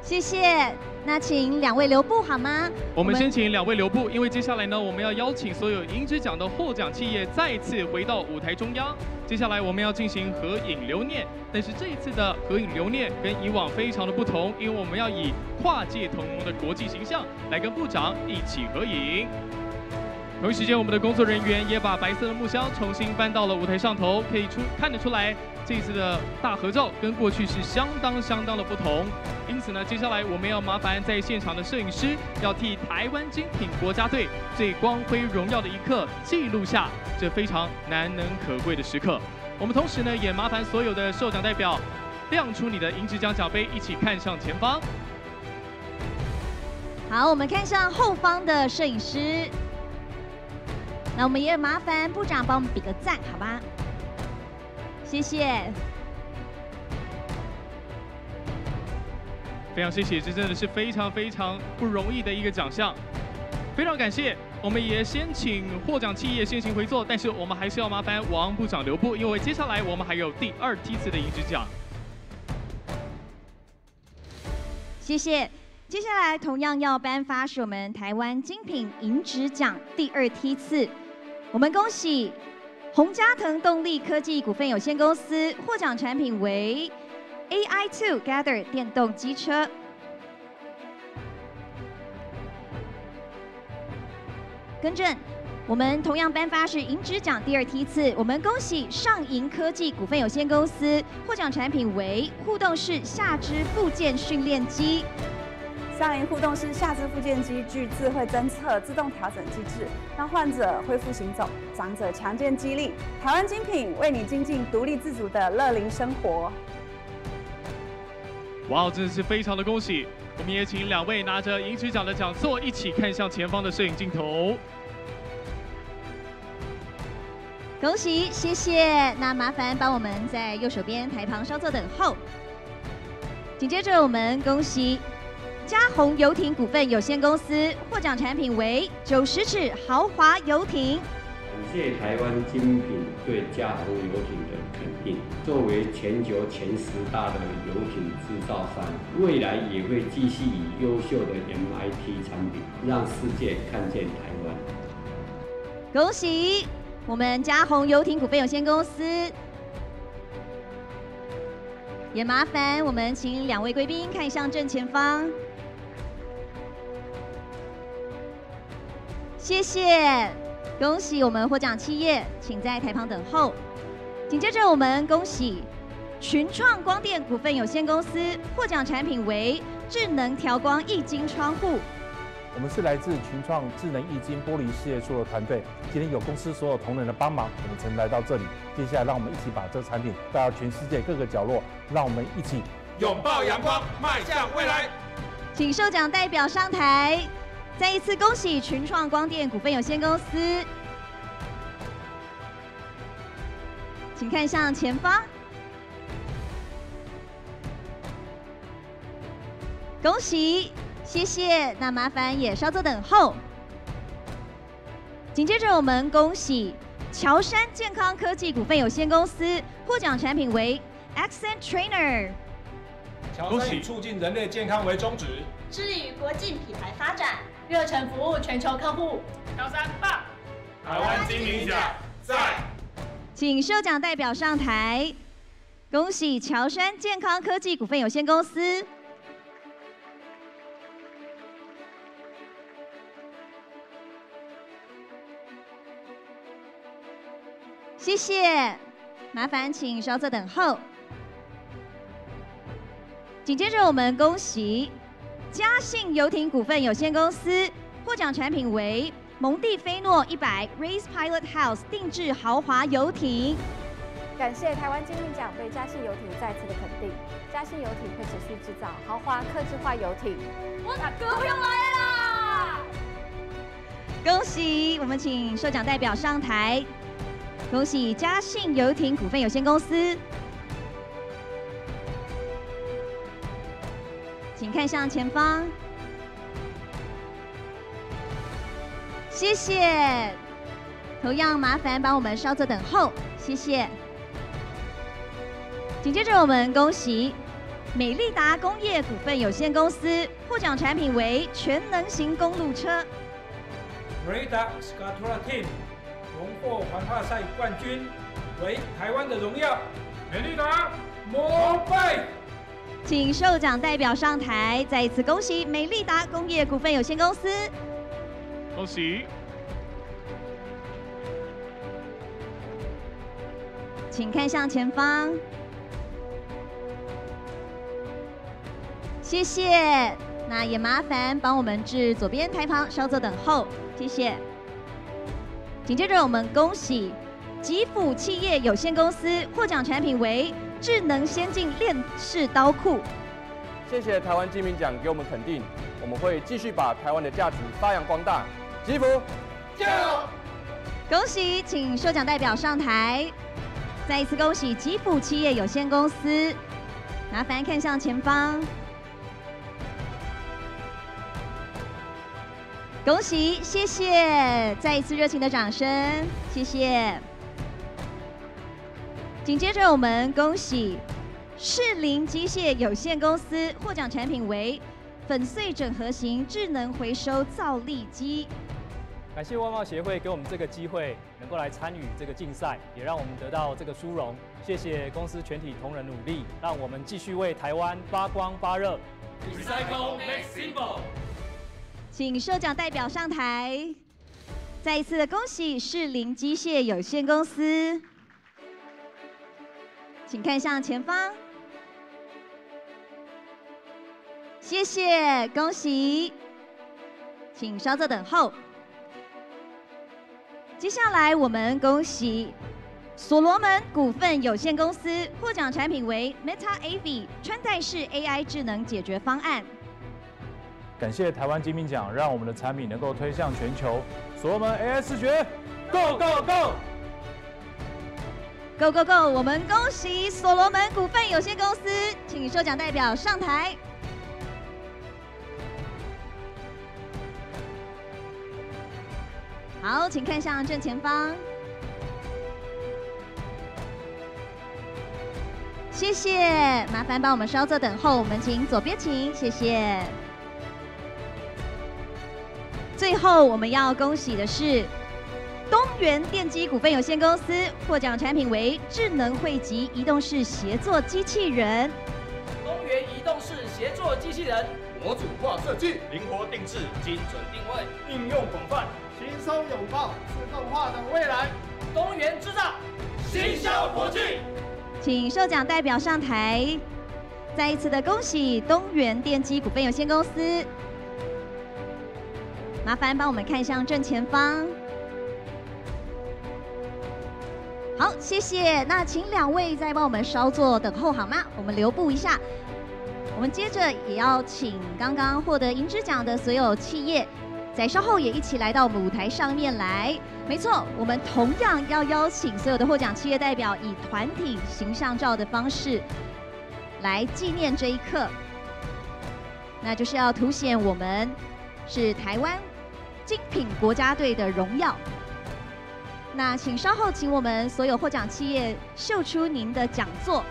Speaker 2: 谢谢，那请两位留步好吗？
Speaker 1: 我们先请两位留步，因为接下来呢，我们要邀请所有银质奖的获奖企业再次回到舞台中央。接下来我们要进行合影留念，但是这一次的合影留念跟以往非常的不同，因为我们要以跨界同盟的国际形象来跟部长一起合影。同一时间，我们的工作人员也把白色的木箱重新搬到了舞台上头，可以出看得出来，这次的大合照跟过去是相当相当的不同。因此呢，接下来我们要麻烦在现场的摄影师，要替台湾精品国家队最光辉荣耀的一刻记录下这非常难能可贵的时刻。我们同时呢，也麻烦所有的受奖代表亮出你的银质奖奖杯，一起看向前方。
Speaker 2: 好，我们看向后方的摄影师。那我们也麻烦部长帮我们比个赞，好吧？谢谢。
Speaker 1: 非常谢谢，这真的是非常非常不容易的一个奖项，非常感谢。我们也先请获奖企业先行回座，但是我们还是要麻烦王部长留步，因为接下来我们还有第二梯次的银质奖。
Speaker 2: 谢谢。接下来同样要颁发是我们台湾精品银质奖第二梯次。我们恭喜洪家腾动力科技股份有限公司获奖产品为 AI Two Gather 电动机车。更正，我们同样颁发是银质奖第二梯次。我们恭喜上银科技股份有限公司获奖产品为互动式下肢附件训练机。
Speaker 20: 上银互动式下肢复健机具智慧侦测、自动调整机制，让患者恢复行走，长者强健肌力。台湾精品为你精进独立自主的乐龄生活。
Speaker 1: 哇，真的是非常的恭喜！我们也请两位拿着银质奖的讲座一起看向前方的摄影镜头。
Speaker 2: 恭喜，谢谢。那麻烦帮我们在右手边台旁稍作等候。紧接着我们恭喜。嘉宏游艇股份有限公司获奖产品为九十尺豪华游艇。
Speaker 21: 感谢台湾精品对嘉宏游艇的肯定。作为全球前十大的游艇制造商，未来也会继续以优秀的 MIT 产品，让世界看见台湾。
Speaker 2: 恭喜我们嘉宏游艇股份有限公司。也麻烦我们请两位贵宾看向正前方。谢谢，恭喜我们获奖企业，请在台旁等候。紧接着，我们恭喜群创光电股份有限公司获奖产品为智能调光液晶窗户。
Speaker 17: 我们是来自群创智能液晶玻璃事业处的团队，今天有公司所有同仁的帮忙，我们曾来到这里。接下来，让我们一起把这个产品带到全世界各个角落，让我们一起
Speaker 22: 拥抱阳光，迈向未来。
Speaker 2: 请受奖代表上台，再一次恭喜群创光电股份有限公司。请看向前方，恭喜，谢谢。那麻烦也稍作等候。紧接着，我们恭喜乔山健康科技股份有限公司获奖产品为 Accent Trainer。
Speaker 22: 乔山以促进人类健康为宗旨，
Speaker 9: 致力于国际品牌发展，热忱服务全球客户。
Speaker 22: 乔山棒，台湾金品奖在。
Speaker 2: 请受奖代表上台，恭喜乔山健康科技股份有限公司。谢谢，麻烦请稍作等候。紧接着，我们恭喜嘉信游艇股份有限公司获奖产品为蒙蒂菲诺一百 Race Pilot House 定制豪华游艇。
Speaker 20: 感谢台湾金品奖对嘉信游艇再次的肯定。嘉信游艇会持续制造豪华客制化游艇。
Speaker 9: 我大哥又来啦！
Speaker 2: 恭喜，我们请受奖代表上台。恭喜嘉信游艇股份有限公司，请看向前方，谢谢。同样麻烦帮我们稍作等候，谢谢。紧接着我们恭喜美利达工业股份有限公司获奖产品为全能型公路车。
Speaker 22: 美利达 Scatura Team。荣获环法赛冠军，为台湾的荣耀。美利达，膜拜！
Speaker 2: 请受奖代表上台，再一次恭喜美利达工业股份有限公司。
Speaker 1: 恭喜！
Speaker 2: 请看向前方，谢谢。那也麻烦帮我们至左边台旁稍作等候，谢谢。紧接着，我们恭喜吉普企业有限公司获奖产品为智能先进链式刀库。
Speaker 16: 谢谢台湾金明奖给我们肯定，我们会继续把台湾的价值发扬光大。吉福，
Speaker 22: 加油！
Speaker 2: 恭喜，请受奖代表上台。再一次恭喜吉普企业有限公司，麻烦看向前方。恭喜，谢谢，再一次热情的掌声，谢谢。紧接着，我们恭喜士林机械有限公司获奖产品为粉碎整合型智能回收造粒机。
Speaker 18: 感谢外贸协会给我们这个机会，能够来参与这个竞赛，也让我们得到这个殊荣。谢谢公司全体同仁努力，让我们继续为台湾发光发热。
Speaker 22: Recycle makes simple。
Speaker 2: 请受奖代表上台，再一次恭喜士林机械有限公司，请看向前方，谢谢，恭喜，请稍作等候。接下来我们恭喜所罗门股份有限公司获奖产品为 Meta AV 穿戴式 AI 智能解决方案。
Speaker 17: 感谢台湾金品奖，让我们的产品能够推向全球。所罗门 AI 视觉 Go
Speaker 2: Go！Go Go Go！Go！我们恭喜所罗门股份有限公司，请受奖代表上台。好，请看向正前方。谢谢，麻烦帮我们稍作等候。我们请左边请，谢谢。最后，我们要恭喜的是东元电机股份有限公司获奖产品为智能汇集移动式协作机器人。
Speaker 22: 东元移动式协作机器人，模组化设计，灵活定制，精准定位，应用广泛，轻
Speaker 15: 松拥抱自动化的未来。
Speaker 22: 东元制造，
Speaker 7: 行销国际。
Speaker 2: 请受奖代表上台，再一次的恭喜东元电机股份有限公司。麻烦帮我们看向正前方。好，谢谢。那请两位再帮我们稍作等候好吗？我们留步一下。我们接着也要请刚刚获得银质奖的所有企业，在稍后也一起来到我们舞台上面来。没错，我们同样要邀请所有的获奖企业代表，以团体形象照的方式来纪念这一刻。那就是要凸显我们是台湾精品国家队的荣耀。那请稍后请我们所有获奖企业秀出您的讲座。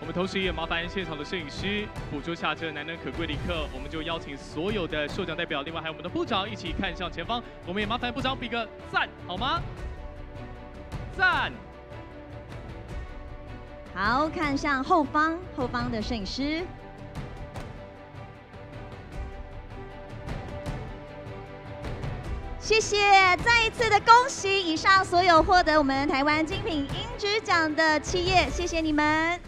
Speaker 1: 我们同时也麻烦现场的摄影师捕捉下这难能可贵的一刻，我们就邀请所有的受奖代表，另外还有我们的部长一起看向前方。我们也麻烦部长比个赞，好吗？赞。
Speaker 2: 好，看向后方，后方的摄影师。谢谢，再一次的恭喜以上所有获得我们台湾精品英质奖的企业，谢谢你们。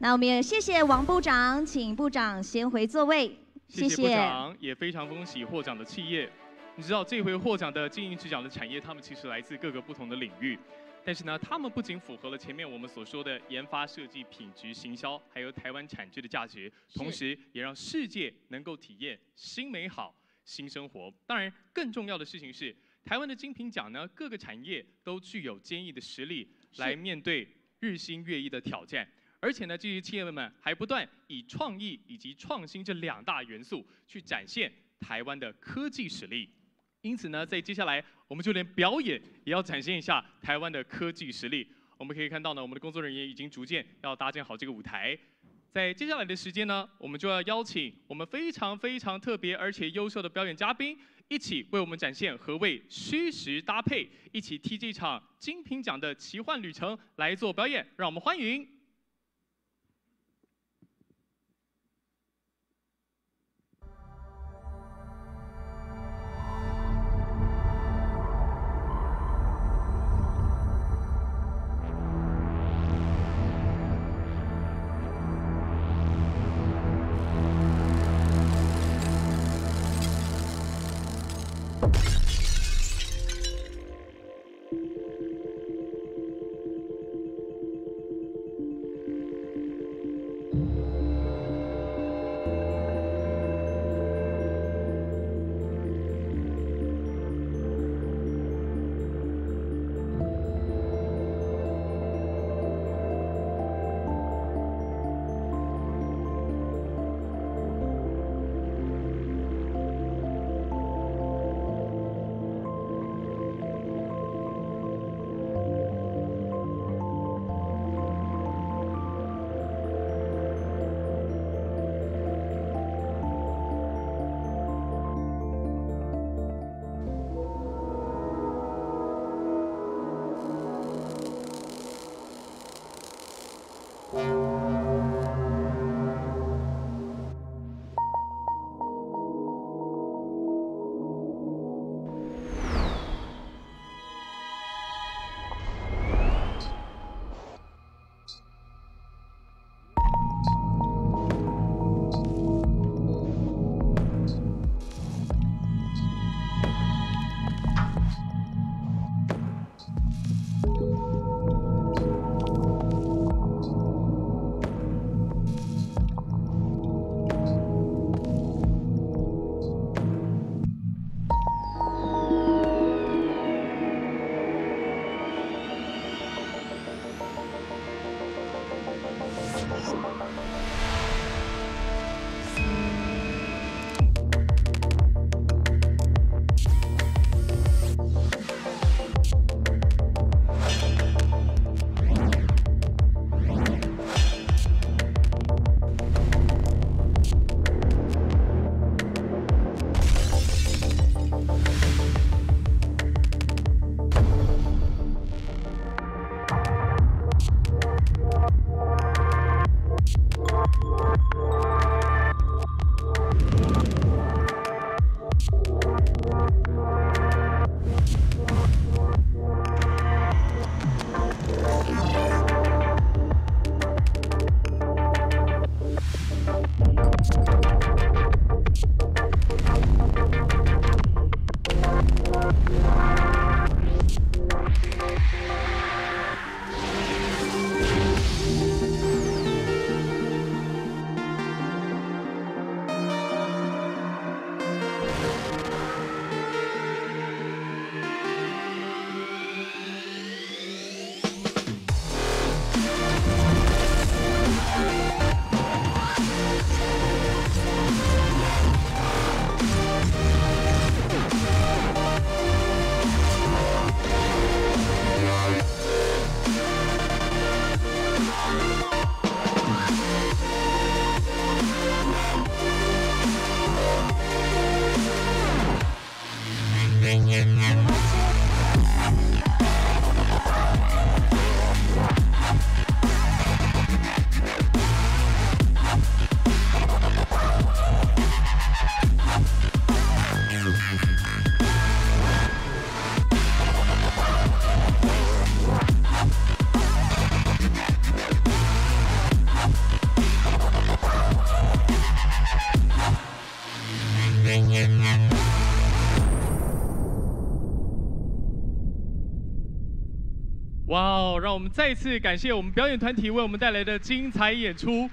Speaker 2: 那我们也谢谢王部长，请部长先回座位。
Speaker 1: 谢谢部长，也非常恭喜获奖的企业。你知道这回获奖的经营质奖的产业，他们其实来自各个不同的领域，但是呢，他们不仅符合了前面我们所说的研发、设计、品质、行销，还有台湾产值的价值，同时也让世界能够体验新美好。新生活，当然更重要的事情是，台湾的精品奖呢，各个产业都具有坚毅的实力来面对日新月异的挑战，而且呢，这些企业们还不断以创意以及创新这两大元素去展现台湾的科技实力。因此呢，在接下来，我们就连表演也要展现一下台湾的科技实力。我们可以看到呢，我们的工作人员已经逐渐要搭建好这个舞台。在接下来的时间呢，我们就要邀请我们非常非常特别而且优秀的表演嘉宾，一起为我们展现何谓虚实搭配，一起替这场精品奖的奇幻旅程来做表演。让我们欢迎。让我们再一次感谢我们表演团体为我们带来的精彩演出。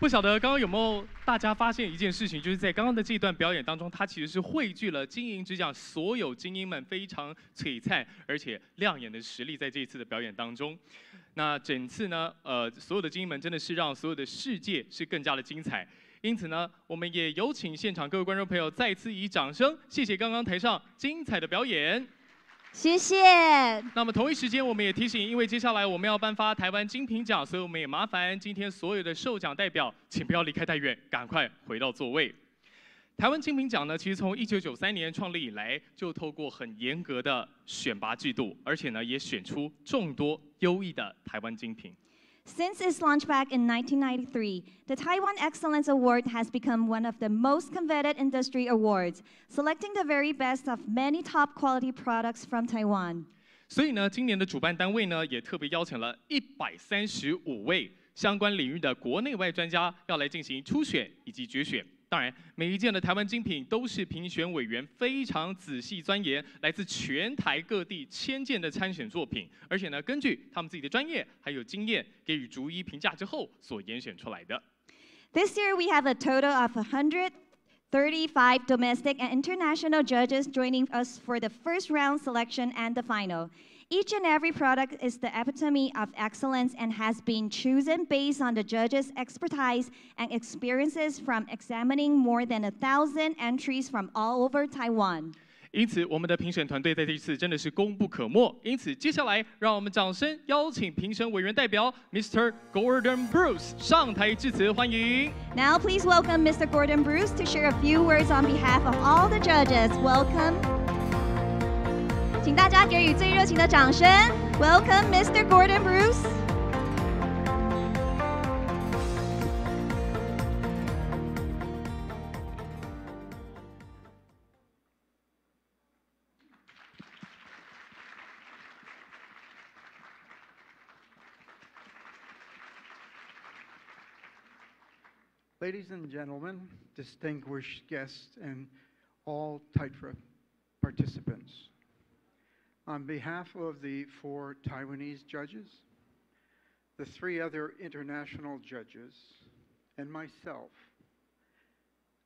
Speaker 1: 不晓得刚刚有没有大家发现一件事情，就是在刚刚的这段表演当中，它其实是汇聚了金银之奖所有精英们非常璀璨而且亮眼的实力，在这一次的表演当中。那整次呢，呃，所有的精英们真的是让所有的世界是更加的精彩。因此呢，我们也有请现场各位观众朋友再次以掌声，谢谢刚刚台上精彩的表演。
Speaker 2: 谢谢。
Speaker 1: 那么同一时间，我们也提醒，因为接下来我们要颁发台湾金品奖，所以我们也麻烦今天所有的受奖代表，请不要离开太远，赶快回到座位。台湾金品奖呢，其实从一九九三年创立以来，就透过很严格的选拔制度，而且呢，也选出众多优异的台湾精品。
Speaker 2: Since its launch back in 1993, the Taiwan Excellence Award has become one of the most coveted industry awards, selecting the very best of many top quality products from Taiwan.
Speaker 1: 所以呢，今年的主办单位呢，也特别邀请了一百三十五位相关领域的国内外专家，要来进行初选以及决选。 当然，每一件的台湾精品都是评选委员非常仔细钻研，来自全台各地千件的参选作品，而且呢，根据他们自己的专业还有经验给予逐一评价之后所严选出来的。
Speaker 2: This year we have a total of 135 domestic and international judges joining us for the first round selection and the final. Each and every product is the epitome of excellence and has been chosen based on the judges' expertise and experiences from examining more than a thousand entries from all over Taiwan.
Speaker 1: 因此，我们的评审团队在这一次真的是功不可没。因此，接下来让我们掌声邀请评审委员代表 Mr. Gordon Bruce 上台致辞，欢迎。
Speaker 2: Now, please welcome Mr. Gordon Bruce to share a few words on behalf of all the judges. Welcome. 请大家给予最热情的掌声，Welcome Mr. Gordon
Speaker 23: Bruce。Ladies and gentlemen, distinguished guests, and all TITRA participants. On behalf of the four Taiwanese judges, the three other international judges, and myself,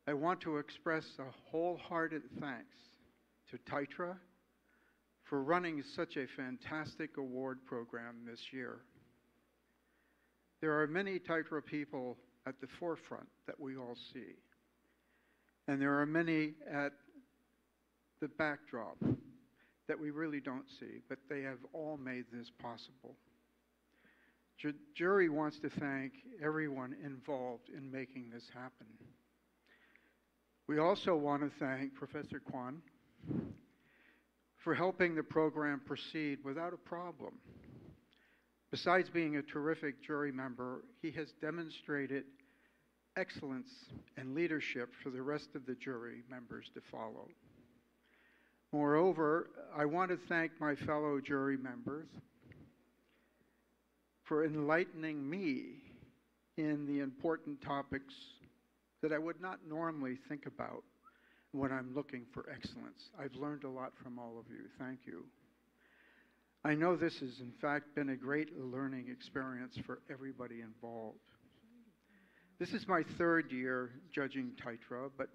Speaker 23: I want to express a wholehearted thanks to TITRA for running such a fantastic award program this year. There are many TITRA people at the forefront that we all see, and there are many at the backdrop that we really don't see, but they have all made this possible. Ju jury wants to thank everyone involved in making this happen. We also want to thank Professor Kwan for helping the program proceed without a problem. Besides being a terrific jury member, he has demonstrated excellence and leadership for the rest of the jury members to follow. Moreover, I want to thank my fellow jury members for enlightening me in the important topics that I would not normally think about when I'm looking for excellence. I've learned a lot from all of you. Thank you. I know this has, in fact, been a great learning experience for everybody involved. This is my third year judging TITRA, but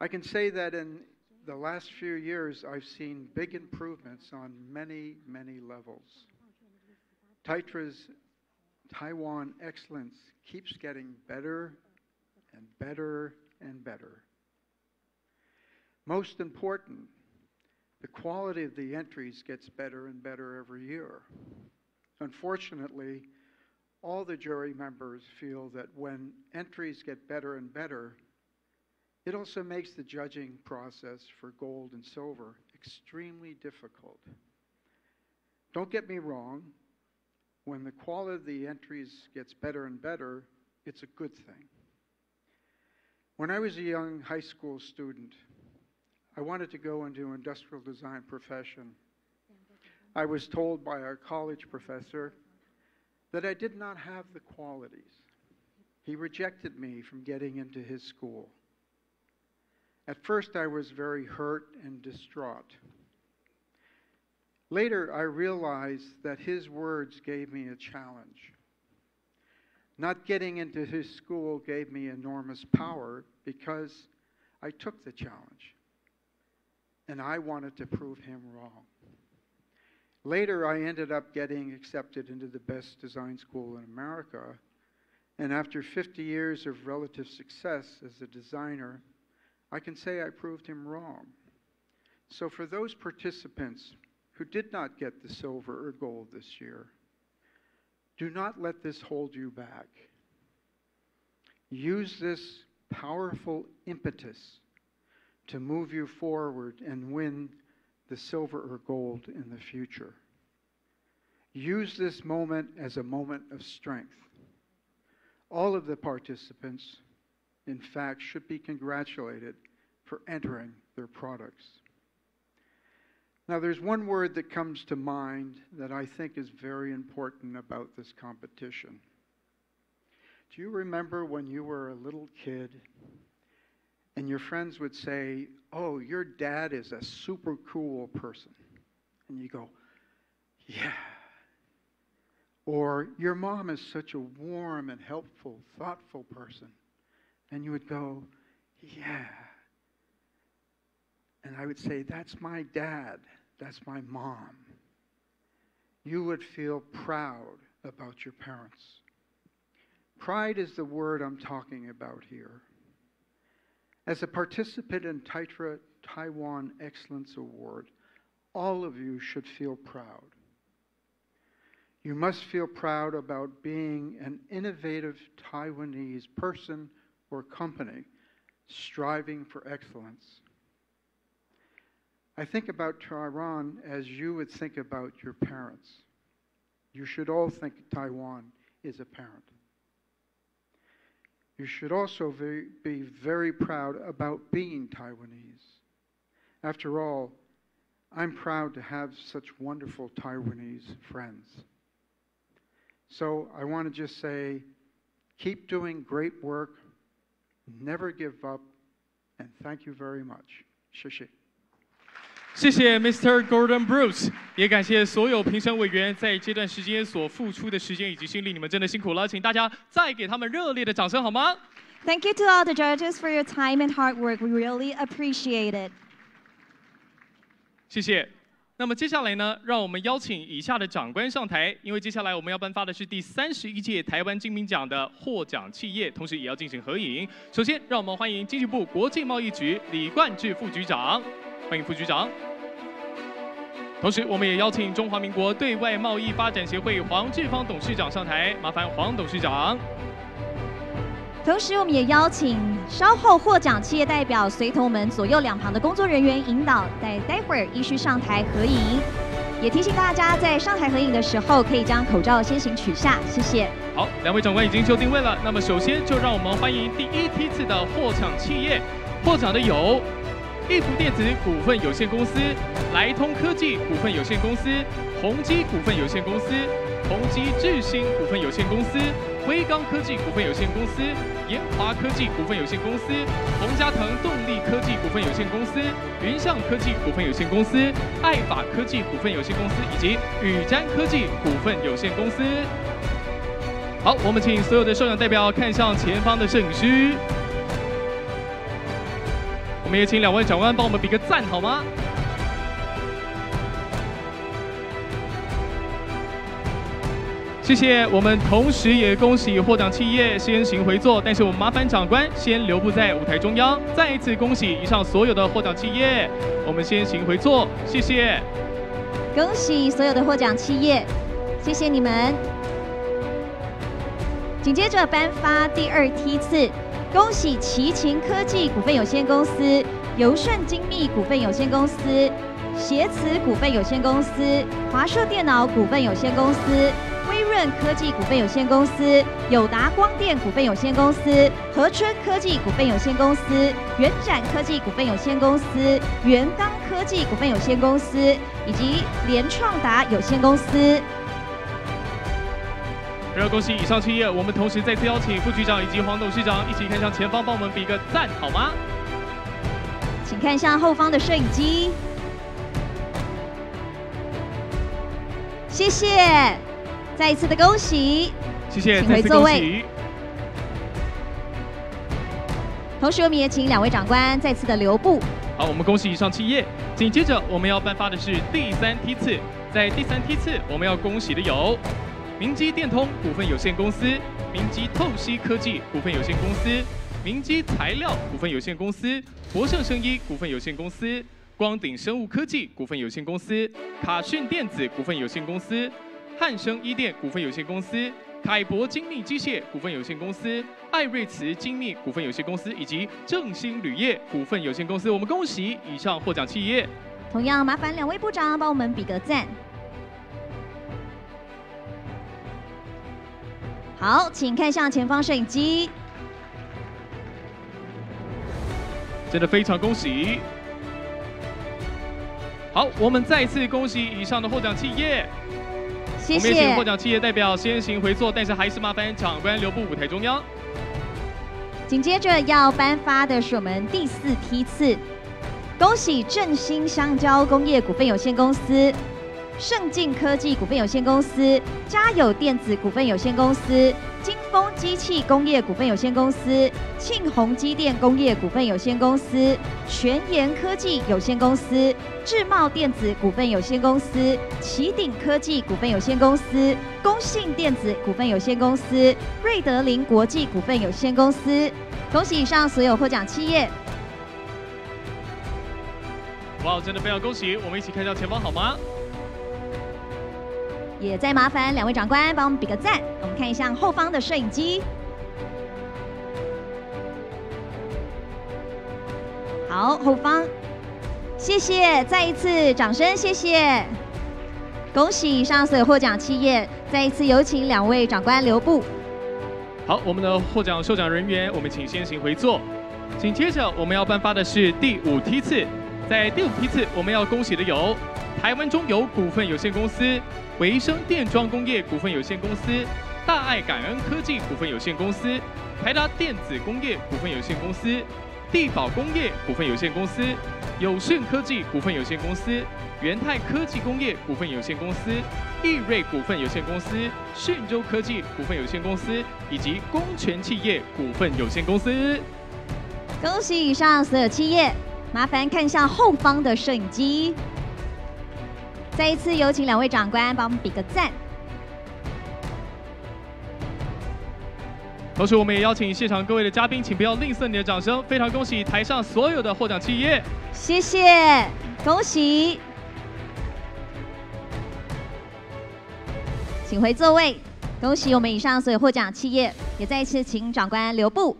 Speaker 23: I can say that in the last few years, I've seen big improvements on many, many levels. Titra's Taiwan excellence keeps getting better and better and better. Most important, the quality of the entries gets better and better every year. Unfortunately, all the jury members feel that when entries get better and better, it also makes the judging process for gold and silver extremely difficult. Don't get me wrong, when the quality of the entries gets better and better, it's a good thing. When I was a young high school student, I wanted to go into industrial design profession. I was told by our college professor that I did not have the qualities. He rejected me from getting into his school. At first, I was very hurt and distraught. Later, I realized that his words gave me a challenge. Not getting into his school gave me enormous power because I took the challenge. And I wanted to prove him wrong. Later, I ended up getting accepted into the best design school in America. And after 50 years of relative success as a designer, I can say I proved him wrong. So, for those participants who did not get the silver or gold this year, do not let this hold you back. Use this powerful impetus to move you forward and win the silver or gold in the future. Use this moment as a moment of strength. All of the participants, in fact, should be congratulated for entering their products. Now, there's one word that comes to mind that I think is very important about this competition. Do you remember when you were a little kid and your friends would say, Oh, your dad is a super cool person? And you go, Yeah. Or your mom is such a warm and helpful, thoughtful person. And you would go, Yeah. And I would say, That's my dad. That's my mom. You would feel proud about your parents. Pride is the word I'm talking about here. As a participant in Taitra Taiwan Excellence Award, all of you should feel proud. You must feel proud about being an innovative Taiwanese person or company striving for excellence. I think about Taiwan as you would think about your parents. You should all think Taiwan is a parent. You should also be very proud about being Taiwanese. After all, I'm proud to have such wonderful Taiwanese friends. So I want to just say keep doing great work, never give up, and thank you very much. 谢谢。
Speaker 1: 谢谢 Mr. Gordon Bruce，也感谢所有评审委员在这段时间所付出的时间以及心力，你们真的辛苦了，请大家再给他们热烈的掌声好吗？
Speaker 2: Thank you to all the judges for your time and hard work. We really appreciate it.
Speaker 1: 谢谢。 那么接下来呢，让我们邀请以下的长官上台，因为接下来我们要颁发的是第三十一届台湾金明奖的获奖企业，同时也要进行合影。首先，让我们欢迎经济部国际贸易局李冠志副局长，欢迎副局长。同时，我们也邀请中华民国对外贸易发展协会黄志芳董事长上台，麻烦黄董事长。
Speaker 2: 同时，我们也邀请稍后获奖企业代表随同我们左右两旁的工作人员引导，待待会儿依序上台合影。也提醒大家，在上台合影的时候，可以将口罩先行取下，谢谢。
Speaker 1: 好，两位长官已经就定位了，那么首先就让我们欢迎第一批次的获奖企业，获奖的有。易福电子股份有限公司、莱通科技股份有限公司、宏基股份有限公司、宏基智新股份有限公司、威刚科技股份有限公司、研华科技股份有限公司、宏嘉腾动力科技股份有限公司、云象科技股份有限公司、爱法科技股份有限公司以及宇瞻科技股份有限公司。好，我们请所有的受奖代表看向前方的摄影师。我们也请两位长官帮我们比个赞，好吗？谢谢。我们同时也恭喜获奖企业先行回座，但是我们麻烦长官先留步在舞台中央。再一次恭喜以上所有的获奖企业，我们先行回座，谢谢。
Speaker 2: 恭喜所有的获奖企业，谢谢你们。紧接着颁发第二梯次。恭喜齐秦科技股份有限公司、游顺精密股份有限公司、协慈股份有限公司、华硕电脑股份有限公司、润科技股份有限公司、友达光电股份有限公司、和春科技股份有限公司、元展科技股份有限公司、元刚科技股份有限公司以及联创达有限公司。
Speaker 1: 非常恭喜以上企业，我们同时再次邀请副局长以及黄董事长一起看向前方，帮我们比个赞，好吗？
Speaker 2: 请看向后方的摄影机。谢谢，再一次的恭喜，
Speaker 1: 谢谢，
Speaker 2: 请
Speaker 1: 再次
Speaker 2: 回座位。
Speaker 1: 恭喜。
Speaker 2: 同时，我们也请两位长官再次的留步。
Speaker 1: 好，我们恭喜以上企业。紧接着我们要颁发的是第三梯次，在第三梯次我们要恭喜的有明基电通股份有限公司、明基透析科技股份有限公司、明基材料股份有限公司、博盛生医股份有限公司、光鼎生物科技股份有限公司、卡讯电子股份有限公司、汉生医电股份有限公司。凯博精密机械股份有限公司、艾瑞慈精密股份有限公司以及正兴铝业股份有限公司，我们恭喜以上获奖企业。
Speaker 2: 同样麻烦两位部长帮我们比个赞。好，请看向前方摄影机。
Speaker 1: 真的非常恭喜！好，我们再次恭喜以上的获奖企业。
Speaker 2: 谢
Speaker 1: 我们也请获。奖企业代表先行回座，但是还是麻烦长官留步舞台中央。
Speaker 2: 紧接着要颁发的是我们第四批次，恭喜振兴香蕉工业股份有限公司、盛进科技股份有限公司、嘉友电子股份有限公司、金丰机器工业股份有限公司、庆鸿机电工业股份有限公司、全研科技有限公司、智茂电子股份有限公司、奇鼎科技股份有限公司、工信电子股份有限公司、瑞德林国际股份有限公司。恭喜以上所有获奖企业。
Speaker 1: 哇，真的非常恭喜！我们一起看向前方好吗？
Speaker 2: 也再麻烦两位长官帮我们比个赞。我们看一下后方的摄影机。好，后方，谢谢，再一次掌声，谢谢。恭喜以上所有获奖企业，再一次有请两位长官留步。
Speaker 1: 好，我们的获奖受奖人员，我们请先行回座。紧接着我们要颁发的是第五梯次，在第五批次我们要恭喜的有台湾中油股份有限公司、维生电装工业股份有限公司、大爱感恩科技股份有限公司、台达电子工业股份有限公司、地宝工业股份有限公司、友盛科技股份有限公司、元泰科技工业股份有限公司、易瑞股份有限公司、讯州科技股份有限公司以及公权企业股份有限公司。
Speaker 2: 恭喜以上所有企业，麻烦看向后方的摄影机。再一次有请两位长官帮我们比个赞。
Speaker 1: 同时，我们也邀请现场各位的嘉宾，请不要吝啬你的掌声。非常恭喜台上所有的获奖企业。
Speaker 2: 谢谢，恭喜，请回座位。恭喜我们以上所有获奖企业，也再一次请长官留步。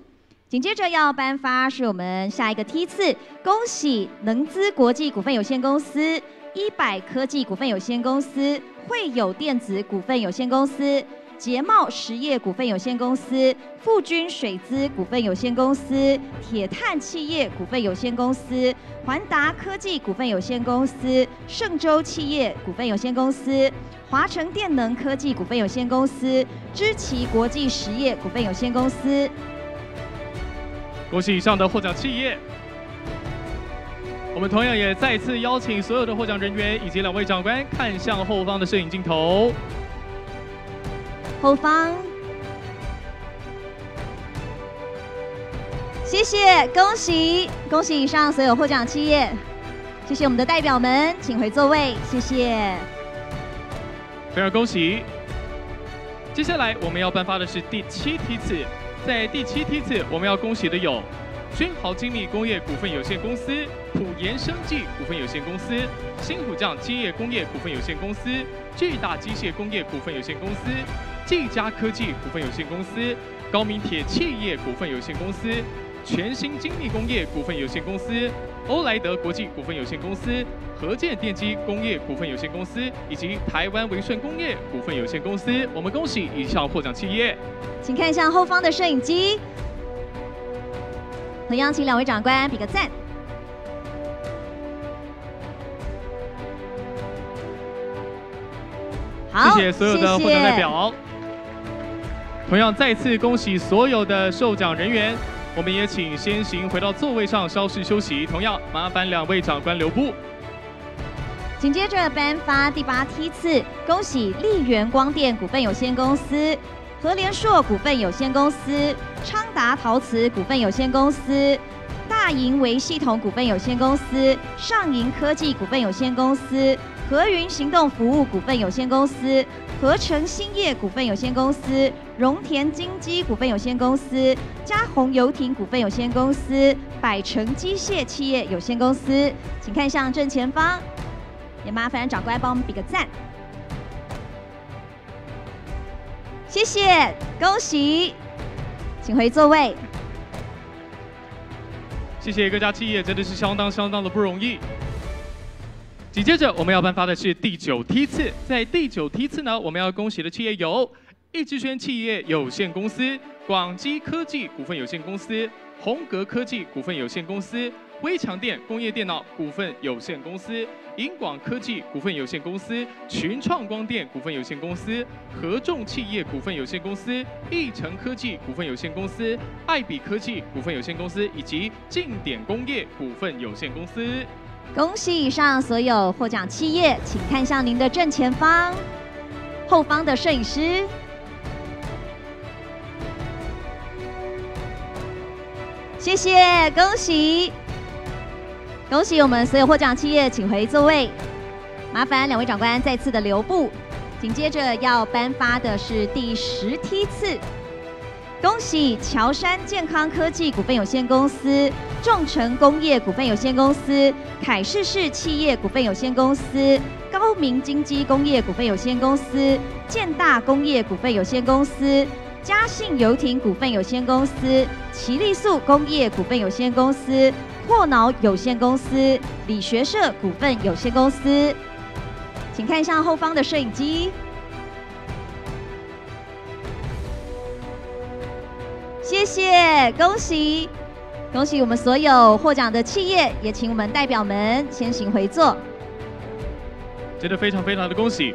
Speaker 2: 紧接着要颁发是我们下一个梯次，恭喜能资国际股份有限公司、一百科技股份有限公司、汇友电子股份有限公司。捷茂实业股份有限公司、富军水资股份有限公司、铁碳企业股份有限公司、环达科技股份有限公司、盛州企业股份有限公司、华城电能科技股份有限公司、知奇国际实业股份有限公司。
Speaker 1: 恭喜以上的获奖企业。我们同样也再次邀请所有的获奖人员以及两位长官看向后方的摄影镜头。
Speaker 2: 后方，谢谢，恭喜恭喜以上所有获奖企业，谢谢我们的代表们，请回座位，谢谢。
Speaker 1: 非常恭喜！接下来我们要颁发的是第七梯次，在第七梯次我们要恭喜的有君豪精密工业股份有限公司、普研生技股份有限公司、新虎匠机业工业股份有限公司、巨大机械工业股份有限公司、技嘉科技股份有限公司、高明铁器业股份有限公司、全新精密工业股份有限公司、欧莱德国际股份有限公司、和建电机工业股份有限公司以及台湾维顺工业股份有限公司，我们恭喜以上获奖企业。
Speaker 2: 请看一下后方的摄影机，同样请两位长官比个赞。好，
Speaker 1: 谢谢所有的获奖代表。同样再次恭喜所有的受奖人员，我们也请先行回到座位上稍事休息。同样麻烦两位长官留步。
Speaker 2: 紧接着颁发第八梯次，恭喜丽源光电股份有限公司、和联硕股份有限公司、昌达陶瓷股份有限公司、大盈维系统股份有限公司、上银科技股份有限公司、和云行动服务股份有限公司、合成兴业股份有限公司、荣田金基股份有限公司、嘉宏游艇股份有限公司、百成机械企业有限公司，请看向正前方，也麻烦长官帮我们比个赞，谢谢，恭喜，请回座位。
Speaker 1: 谢谢各家企业，真的是相当相当的不容易。紧接着我们要颁发的是第九梯次，在第九梯次呢，我们要恭喜的企业有：易之轩企业有限公司、广基科技股份有限公司、宏格科技股份有限公司、微强电工业电脑股份有限公司、银广科技股份有限公司、群创光电股份有限公司、合众企业股份有限公司、易成科技股份有限公司、爱比科技股份有限公司以及劲点工业股份有限公司。
Speaker 2: 恭喜以上所有获奖企业，请看向您的正前方，后方的摄影师。谢谢，恭喜，恭喜我们所有获奖企业，请回座位。麻烦两位长官再次的留步。紧接着要颁发的是第十梯次。恭喜乔山健康科技股份有限公司、众诚工业股份有限公司、凯士氏企业股份有限公司、高明金基工业股份有限公司、建大工业股份有限公司、嘉信游艇股份有限公司、奇力素工业股份有限公司、阔脑有限公司、理学社股份有限公司，请看向后方的摄影机。谢谢，恭喜，恭喜我们所有获奖的企业，也请我们代表们先行回座。
Speaker 1: 真的非常非常的恭喜。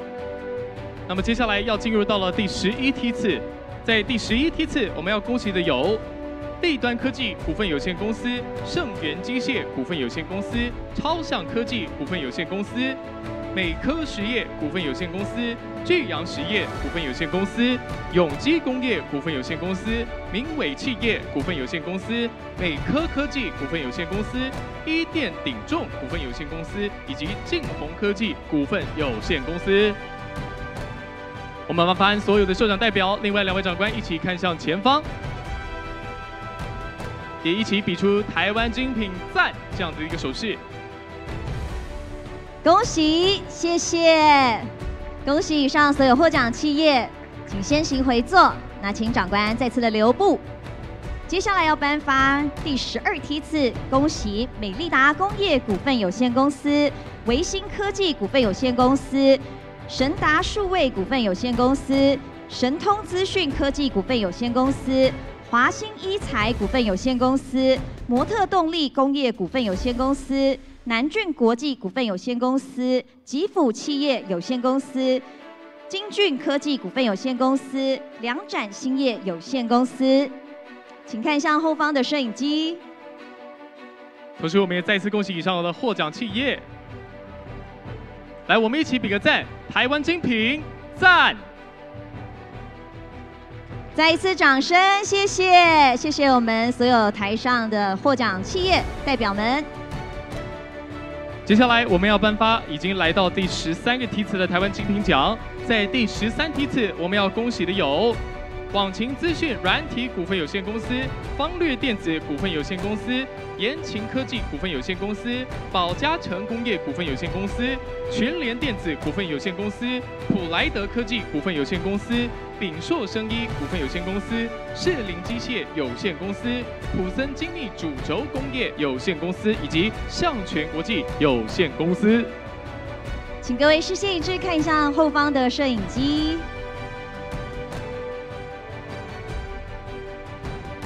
Speaker 1: 那么接下来要进入到了第十一梯次，在第十一梯次，我们要恭喜的有立端科技股份有限公司、盛源机械股份有限公司、超象科技股份有限公司、美科实业股份有限公司。巨阳实业股份有限公司、永基工业股份有限公司、明伟企业股份有限公司、美科科技股份有限公司、一电鼎重股份有限公司以及晋宏科技股份有限公司。我们麻烦所有的社长代表，另外两位长官一起看向前方，也一起比出台湾精品赞这样的一个手势。
Speaker 2: 恭喜，谢谢。恭喜以上所有获奖企业，请先行回座。那请长官再次的留步。接下来要颁发第十二梯次，恭喜美利达工业股份有限公司、维新科技股份有限公司、神达数位股份有限公司、神通资讯科技股份有限公司、华兴一材股份有限公司、模特动力工业股份有限公司。南郡国际股份有限公司、吉福企业有限公司、金骏科技股份有限公司、两展兴业有限公司，请看向后方的摄影机。
Speaker 1: 同时，我们也再次恭喜以上的获奖企业。来，我们一起比个赞！台湾精品赞！
Speaker 2: 再一次掌声，谢谢，谢谢我们所有台上的获奖企业代表们。
Speaker 1: 接下来我们要颁发已经来到第十三个梯次的台湾精品奖，在第十三梯次我们要恭喜的有网情资讯软体股份有限公司、方略电子股份有限公司、延勤科技股份有限公司、宝嘉诚工业股份有限公司、全联电子股份有限公司、普莱德科技股份有限公司。炳硕生医股份有限公司、士林机械有限公司、普森精密主轴工业有限公司以及向全国际有限公司，
Speaker 2: 请各位视线一致，看一下后方的摄影机。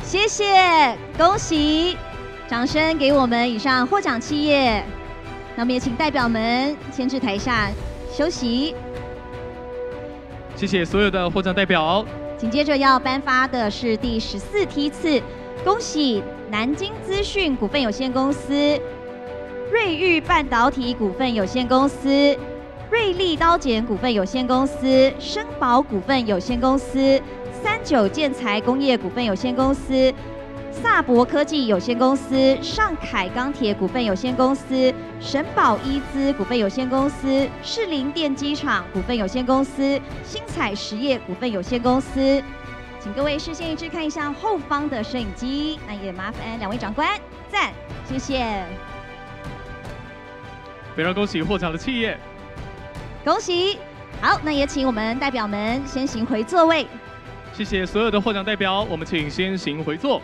Speaker 2: 谢谢，恭喜，掌声给我们以上获奖企业。那么也请代表们先至台下休息。
Speaker 1: 谢谢所有的获奖代表。
Speaker 2: 紧接着要颁发的是第十四梯次，恭喜南京资讯股份有限公司、瑞昱半导体股份有限公司、瑞利刀剪股份有限公司、生宝股份有限公司、三九建材工业股份有限公司。萨博科技有限公司、上凯钢铁股份有限公司、神宝伊资股份有限公司、士林电机厂股份有限公司、新彩实业股份有限公司。请各位视线一致看一下后方的摄影机，那也麻烦两位长官赞，谢谢。
Speaker 1: 非常恭喜获奖的企业，
Speaker 2: 恭喜！好，那也请我们代表们先行回座位。
Speaker 1: 谢谢所有的获奖代表，我们请先行回座。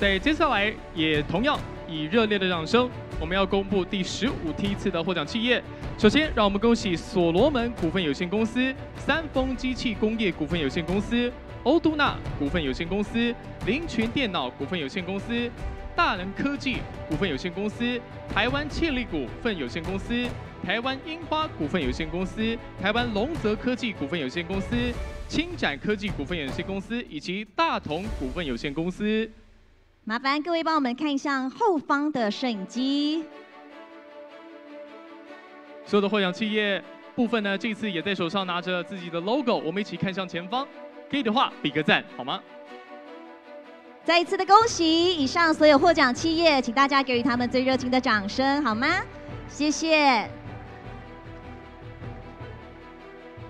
Speaker 1: 在接下来也同样以热烈的掌声，我们要公布第十五梯次的获奖企业。首先，让我们恭喜所罗门股份有限公司、三丰机器工业股份有限公司、欧都纳股份有限公司、林群电脑股份有限公司、大能科技股份有限公司、台湾切力股份有限公司、台湾樱花股份有限公司、台湾龙泽科技股份有限公司、青展科技股份有限公司以及大同股份有限公司。
Speaker 2: 麻烦各位帮我们看一下后方的摄影机。
Speaker 1: 所有的获奖企业部分呢，这次也在手上拿着自己的 logo，我们一起看向前方。可以的话，比个赞好吗？
Speaker 2: 再一次的恭喜以上所有获奖企业，请大家给予他们最热情的掌声好吗？谢谢。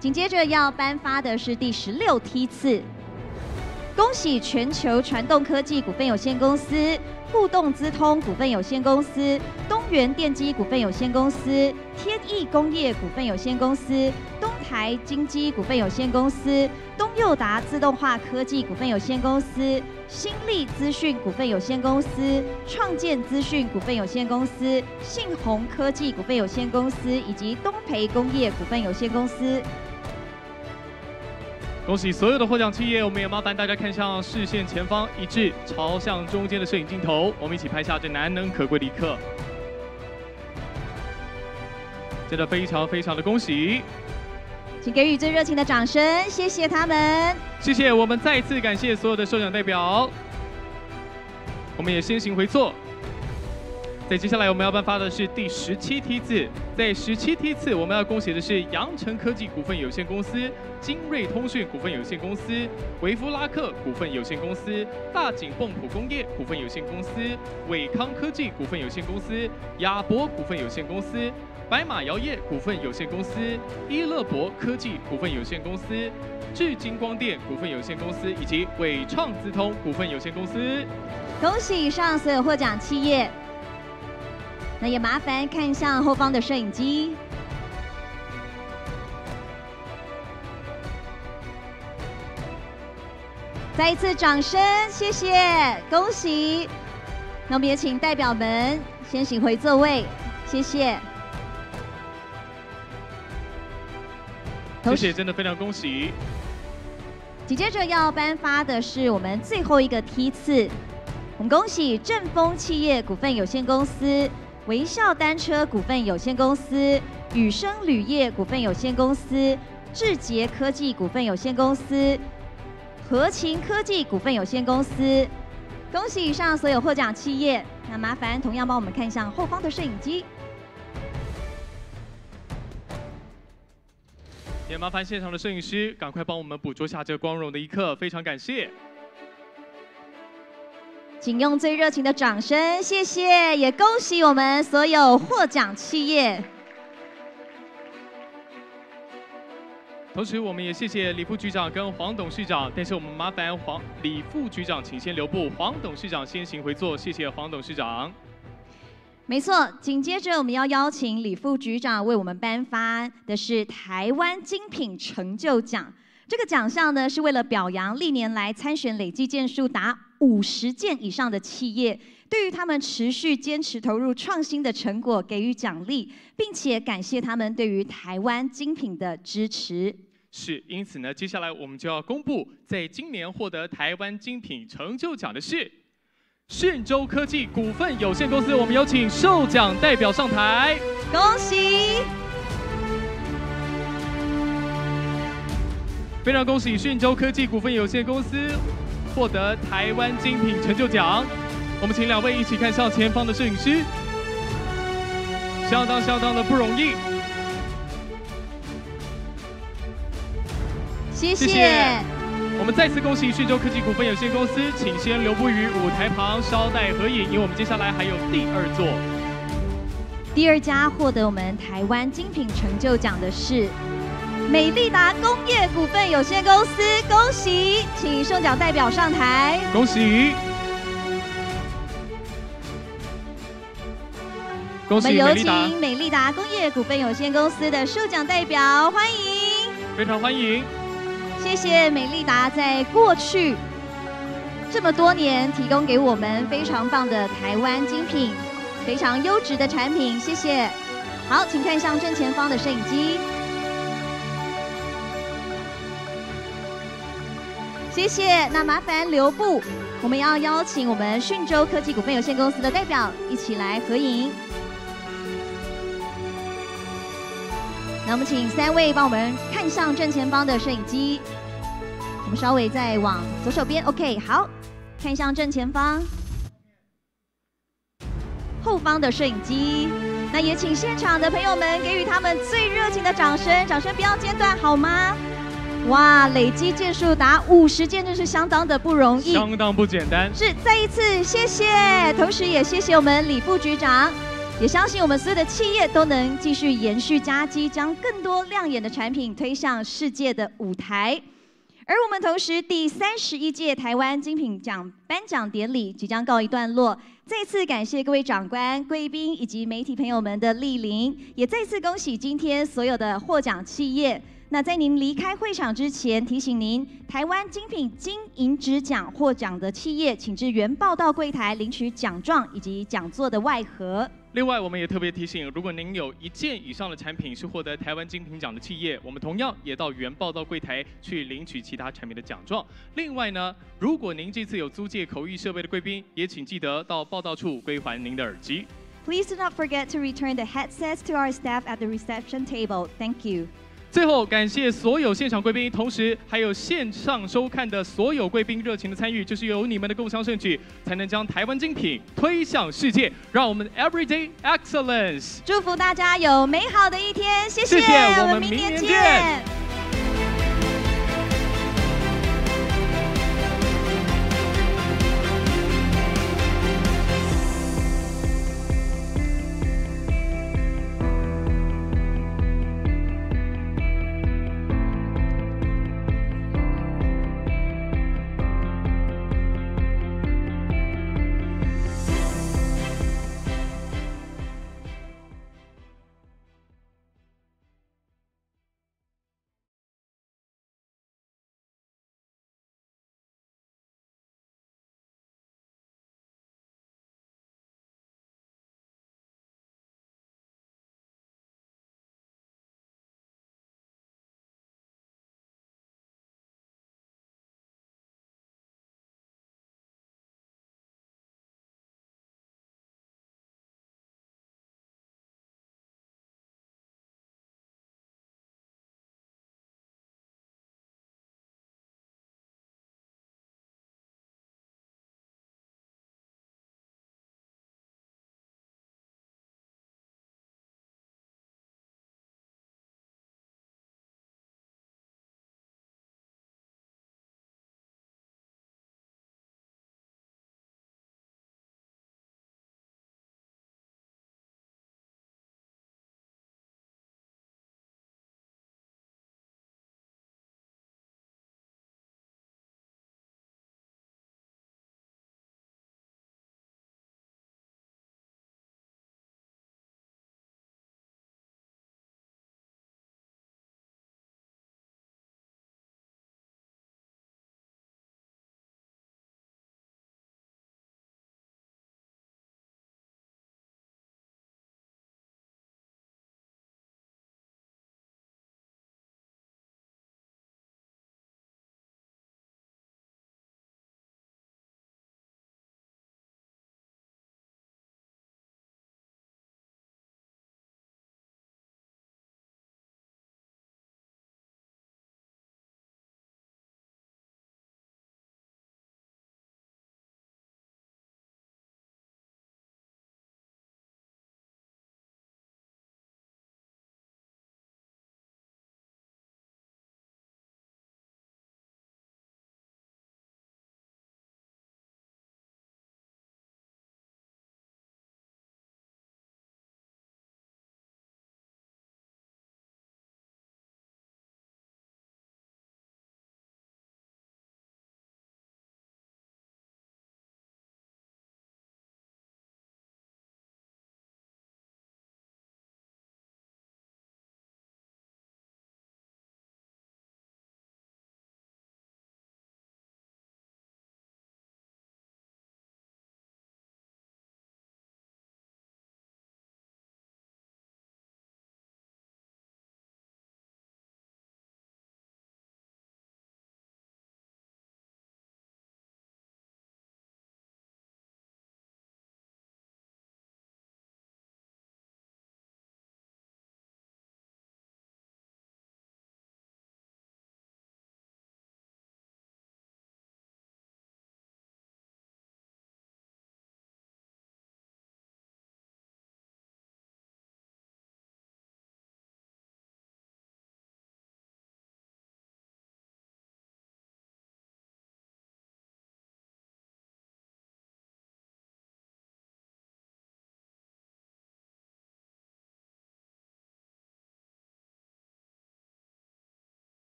Speaker 2: 紧接着要颁发的是第十六梯次。恭喜全球传动科技股份有限公司、互动资通股份有限公司、东元电机股份有限公司、天翼工业股份有限公司、东台金机股份有限公司、东佑达自动化科技股份有限公司、新力资讯股份有限公司、创建资讯股份有限公司、信鸿科技股份有限公司以及东培工业股份有限公司。
Speaker 1: 恭喜所有的获奖企业，我们也麻烦大家看向视线前方，一致朝向中间的摄影镜头，我们一起拍下这难能可贵的一刻。真的非常非常的恭喜，
Speaker 2: 请给予最热情的掌声，谢谢他们。
Speaker 1: 谢谢，我们再次感谢所有的受奖代表，我们也先行回座。在接下来我们要颁发的是第十七梯次，在十七梯次我们要恭喜的是阳城科技股份有限公司、精锐通讯股份有限公司、维夫拉克股份有限公司、大井泵浦工业股份有限公司、伟康科技股份有限公司、亚博股份有限公司、白马摇业股份有限公司、伊乐博科技股份有限公司、智金光电股份有限公司以及伟创资通股份有限公司。
Speaker 2: 恭喜以上所有获奖企业。那也麻烦看向后方的摄影机，再一次掌声，谢谢，恭喜！那我们也请代表们先行回座位，谢谢。
Speaker 1: 谢谢，真的非常恭喜。
Speaker 2: 紧接着要颁发的是我们最后一个梯次，我们恭喜正丰企业股份有限公司。微笑单车股份有限公司、宇生铝业股份有限公司、智捷科技股份有限公司、和勤科技股份有限公司，恭喜以上所有获奖企业。那麻烦同样帮我们看一下后方的摄影机，
Speaker 1: 也麻烦现场的摄影师赶快帮我们捕捉下这光荣的一刻，非常感谢。
Speaker 2: 请用最热情的掌声，谢谢，也恭喜我们所有获奖企业。
Speaker 1: 同时，我们也谢谢李副局长跟黄董事长，但是我们麻烦黄李副局长请先留步，黄董事长先行回座，谢谢黄董事长。
Speaker 2: 没错，紧接着我们要邀请李副局长为我们颁发的是台湾精品成就奖。这个奖项呢，是为了表扬历年来参选累计件数达五十件以上的企业，对于他们持续坚持投入创新的成果给予奖励，并且感谢他们对于台湾精品的支持。
Speaker 1: 是，因此呢，接下来我们就要公布，在今年获得台湾精品成就奖的是讯州科技股份有限公司。我们有请受奖代表上台，
Speaker 2: 恭喜！
Speaker 1: 非常恭喜讯州科技股份有限公司获得台湾精品成就奖。我们请两位一起看向前方的摄影师。相当相当的不容易。
Speaker 2: 谢谢。
Speaker 1: 我们再次恭喜讯州科技股份有限公司，请先留步于舞台旁，稍待合影，因为我们接下来还有第二座。
Speaker 2: 第二家获得我们台湾精品成就奖的是美利达工业股份有限公司，恭喜，请受奖代表上台。
Speaker 1: 恭喜！
Speaker 2: 我们有请美利达工业股份有限公司的授奖代表，欢迎，
Speaker 1: 非常欢迎。
Speaker 2: 谢谢美利达在过去这么多年提供给我们非常棒的台湾精品，非常优质的产品，谢谢。好，请看向正前方的摄影机，谢谢。那麻烦留步，我们要邀请我们讯州科技股份有限公司的代表一起来合影。那我们请三位帮我们看向正前方的摄影机，我们稍微再往左手边，OK，好，看向正前方，后方的摄影机，那也请现场的朋友们给予他们最热情的掌声，掌声不要间断好吗？哇，累积件数达五十件，真是相当的不容易，
Speaker 1: 相当不简单。
Speaker 2: 是，再一次谢谢，同时也谢谢我们李副局长。也相信我们所有的企业都能继续延续佳绩，将更多亮眼的产品推向世界的舞台。而我们同时，第三十一届台湾精品奖颁奖典礼即将告一段落。再次感谢各位长官、贵宾以及媒体朋友们的莅临，也再次恭喜今天所有的获奖企业。那在您离开会场之前，提醒您，台湾精品金银质奖获奖的企业，请至原报道柜台领取奖状以及讲座的外盒。
Speaker 1: 另外，我们也特别提醒，如果您有一件以上的产品是获得台湾精品奖的企业，我们同样也到原报道柜台去领取其他产品的奖状。另外呢，如果您这次有租借口译设备的贵宾，也请记得到报道处归还您的耳机。
Speaker 2: Please do not forget to return the headsets to our staff at the reception table. Thank you.
Speaker 1: 最后，感谢所有现场贵宾，同时还有线上收看的所有贵宾热情的参与，就是有你们的共襄盛举，才能将台湾精品推向世界。让我们 Everyday Excellence，
Speaker 2: 祝福大家有美好的一天。谢
Speaker 1: 谢，我们明年见。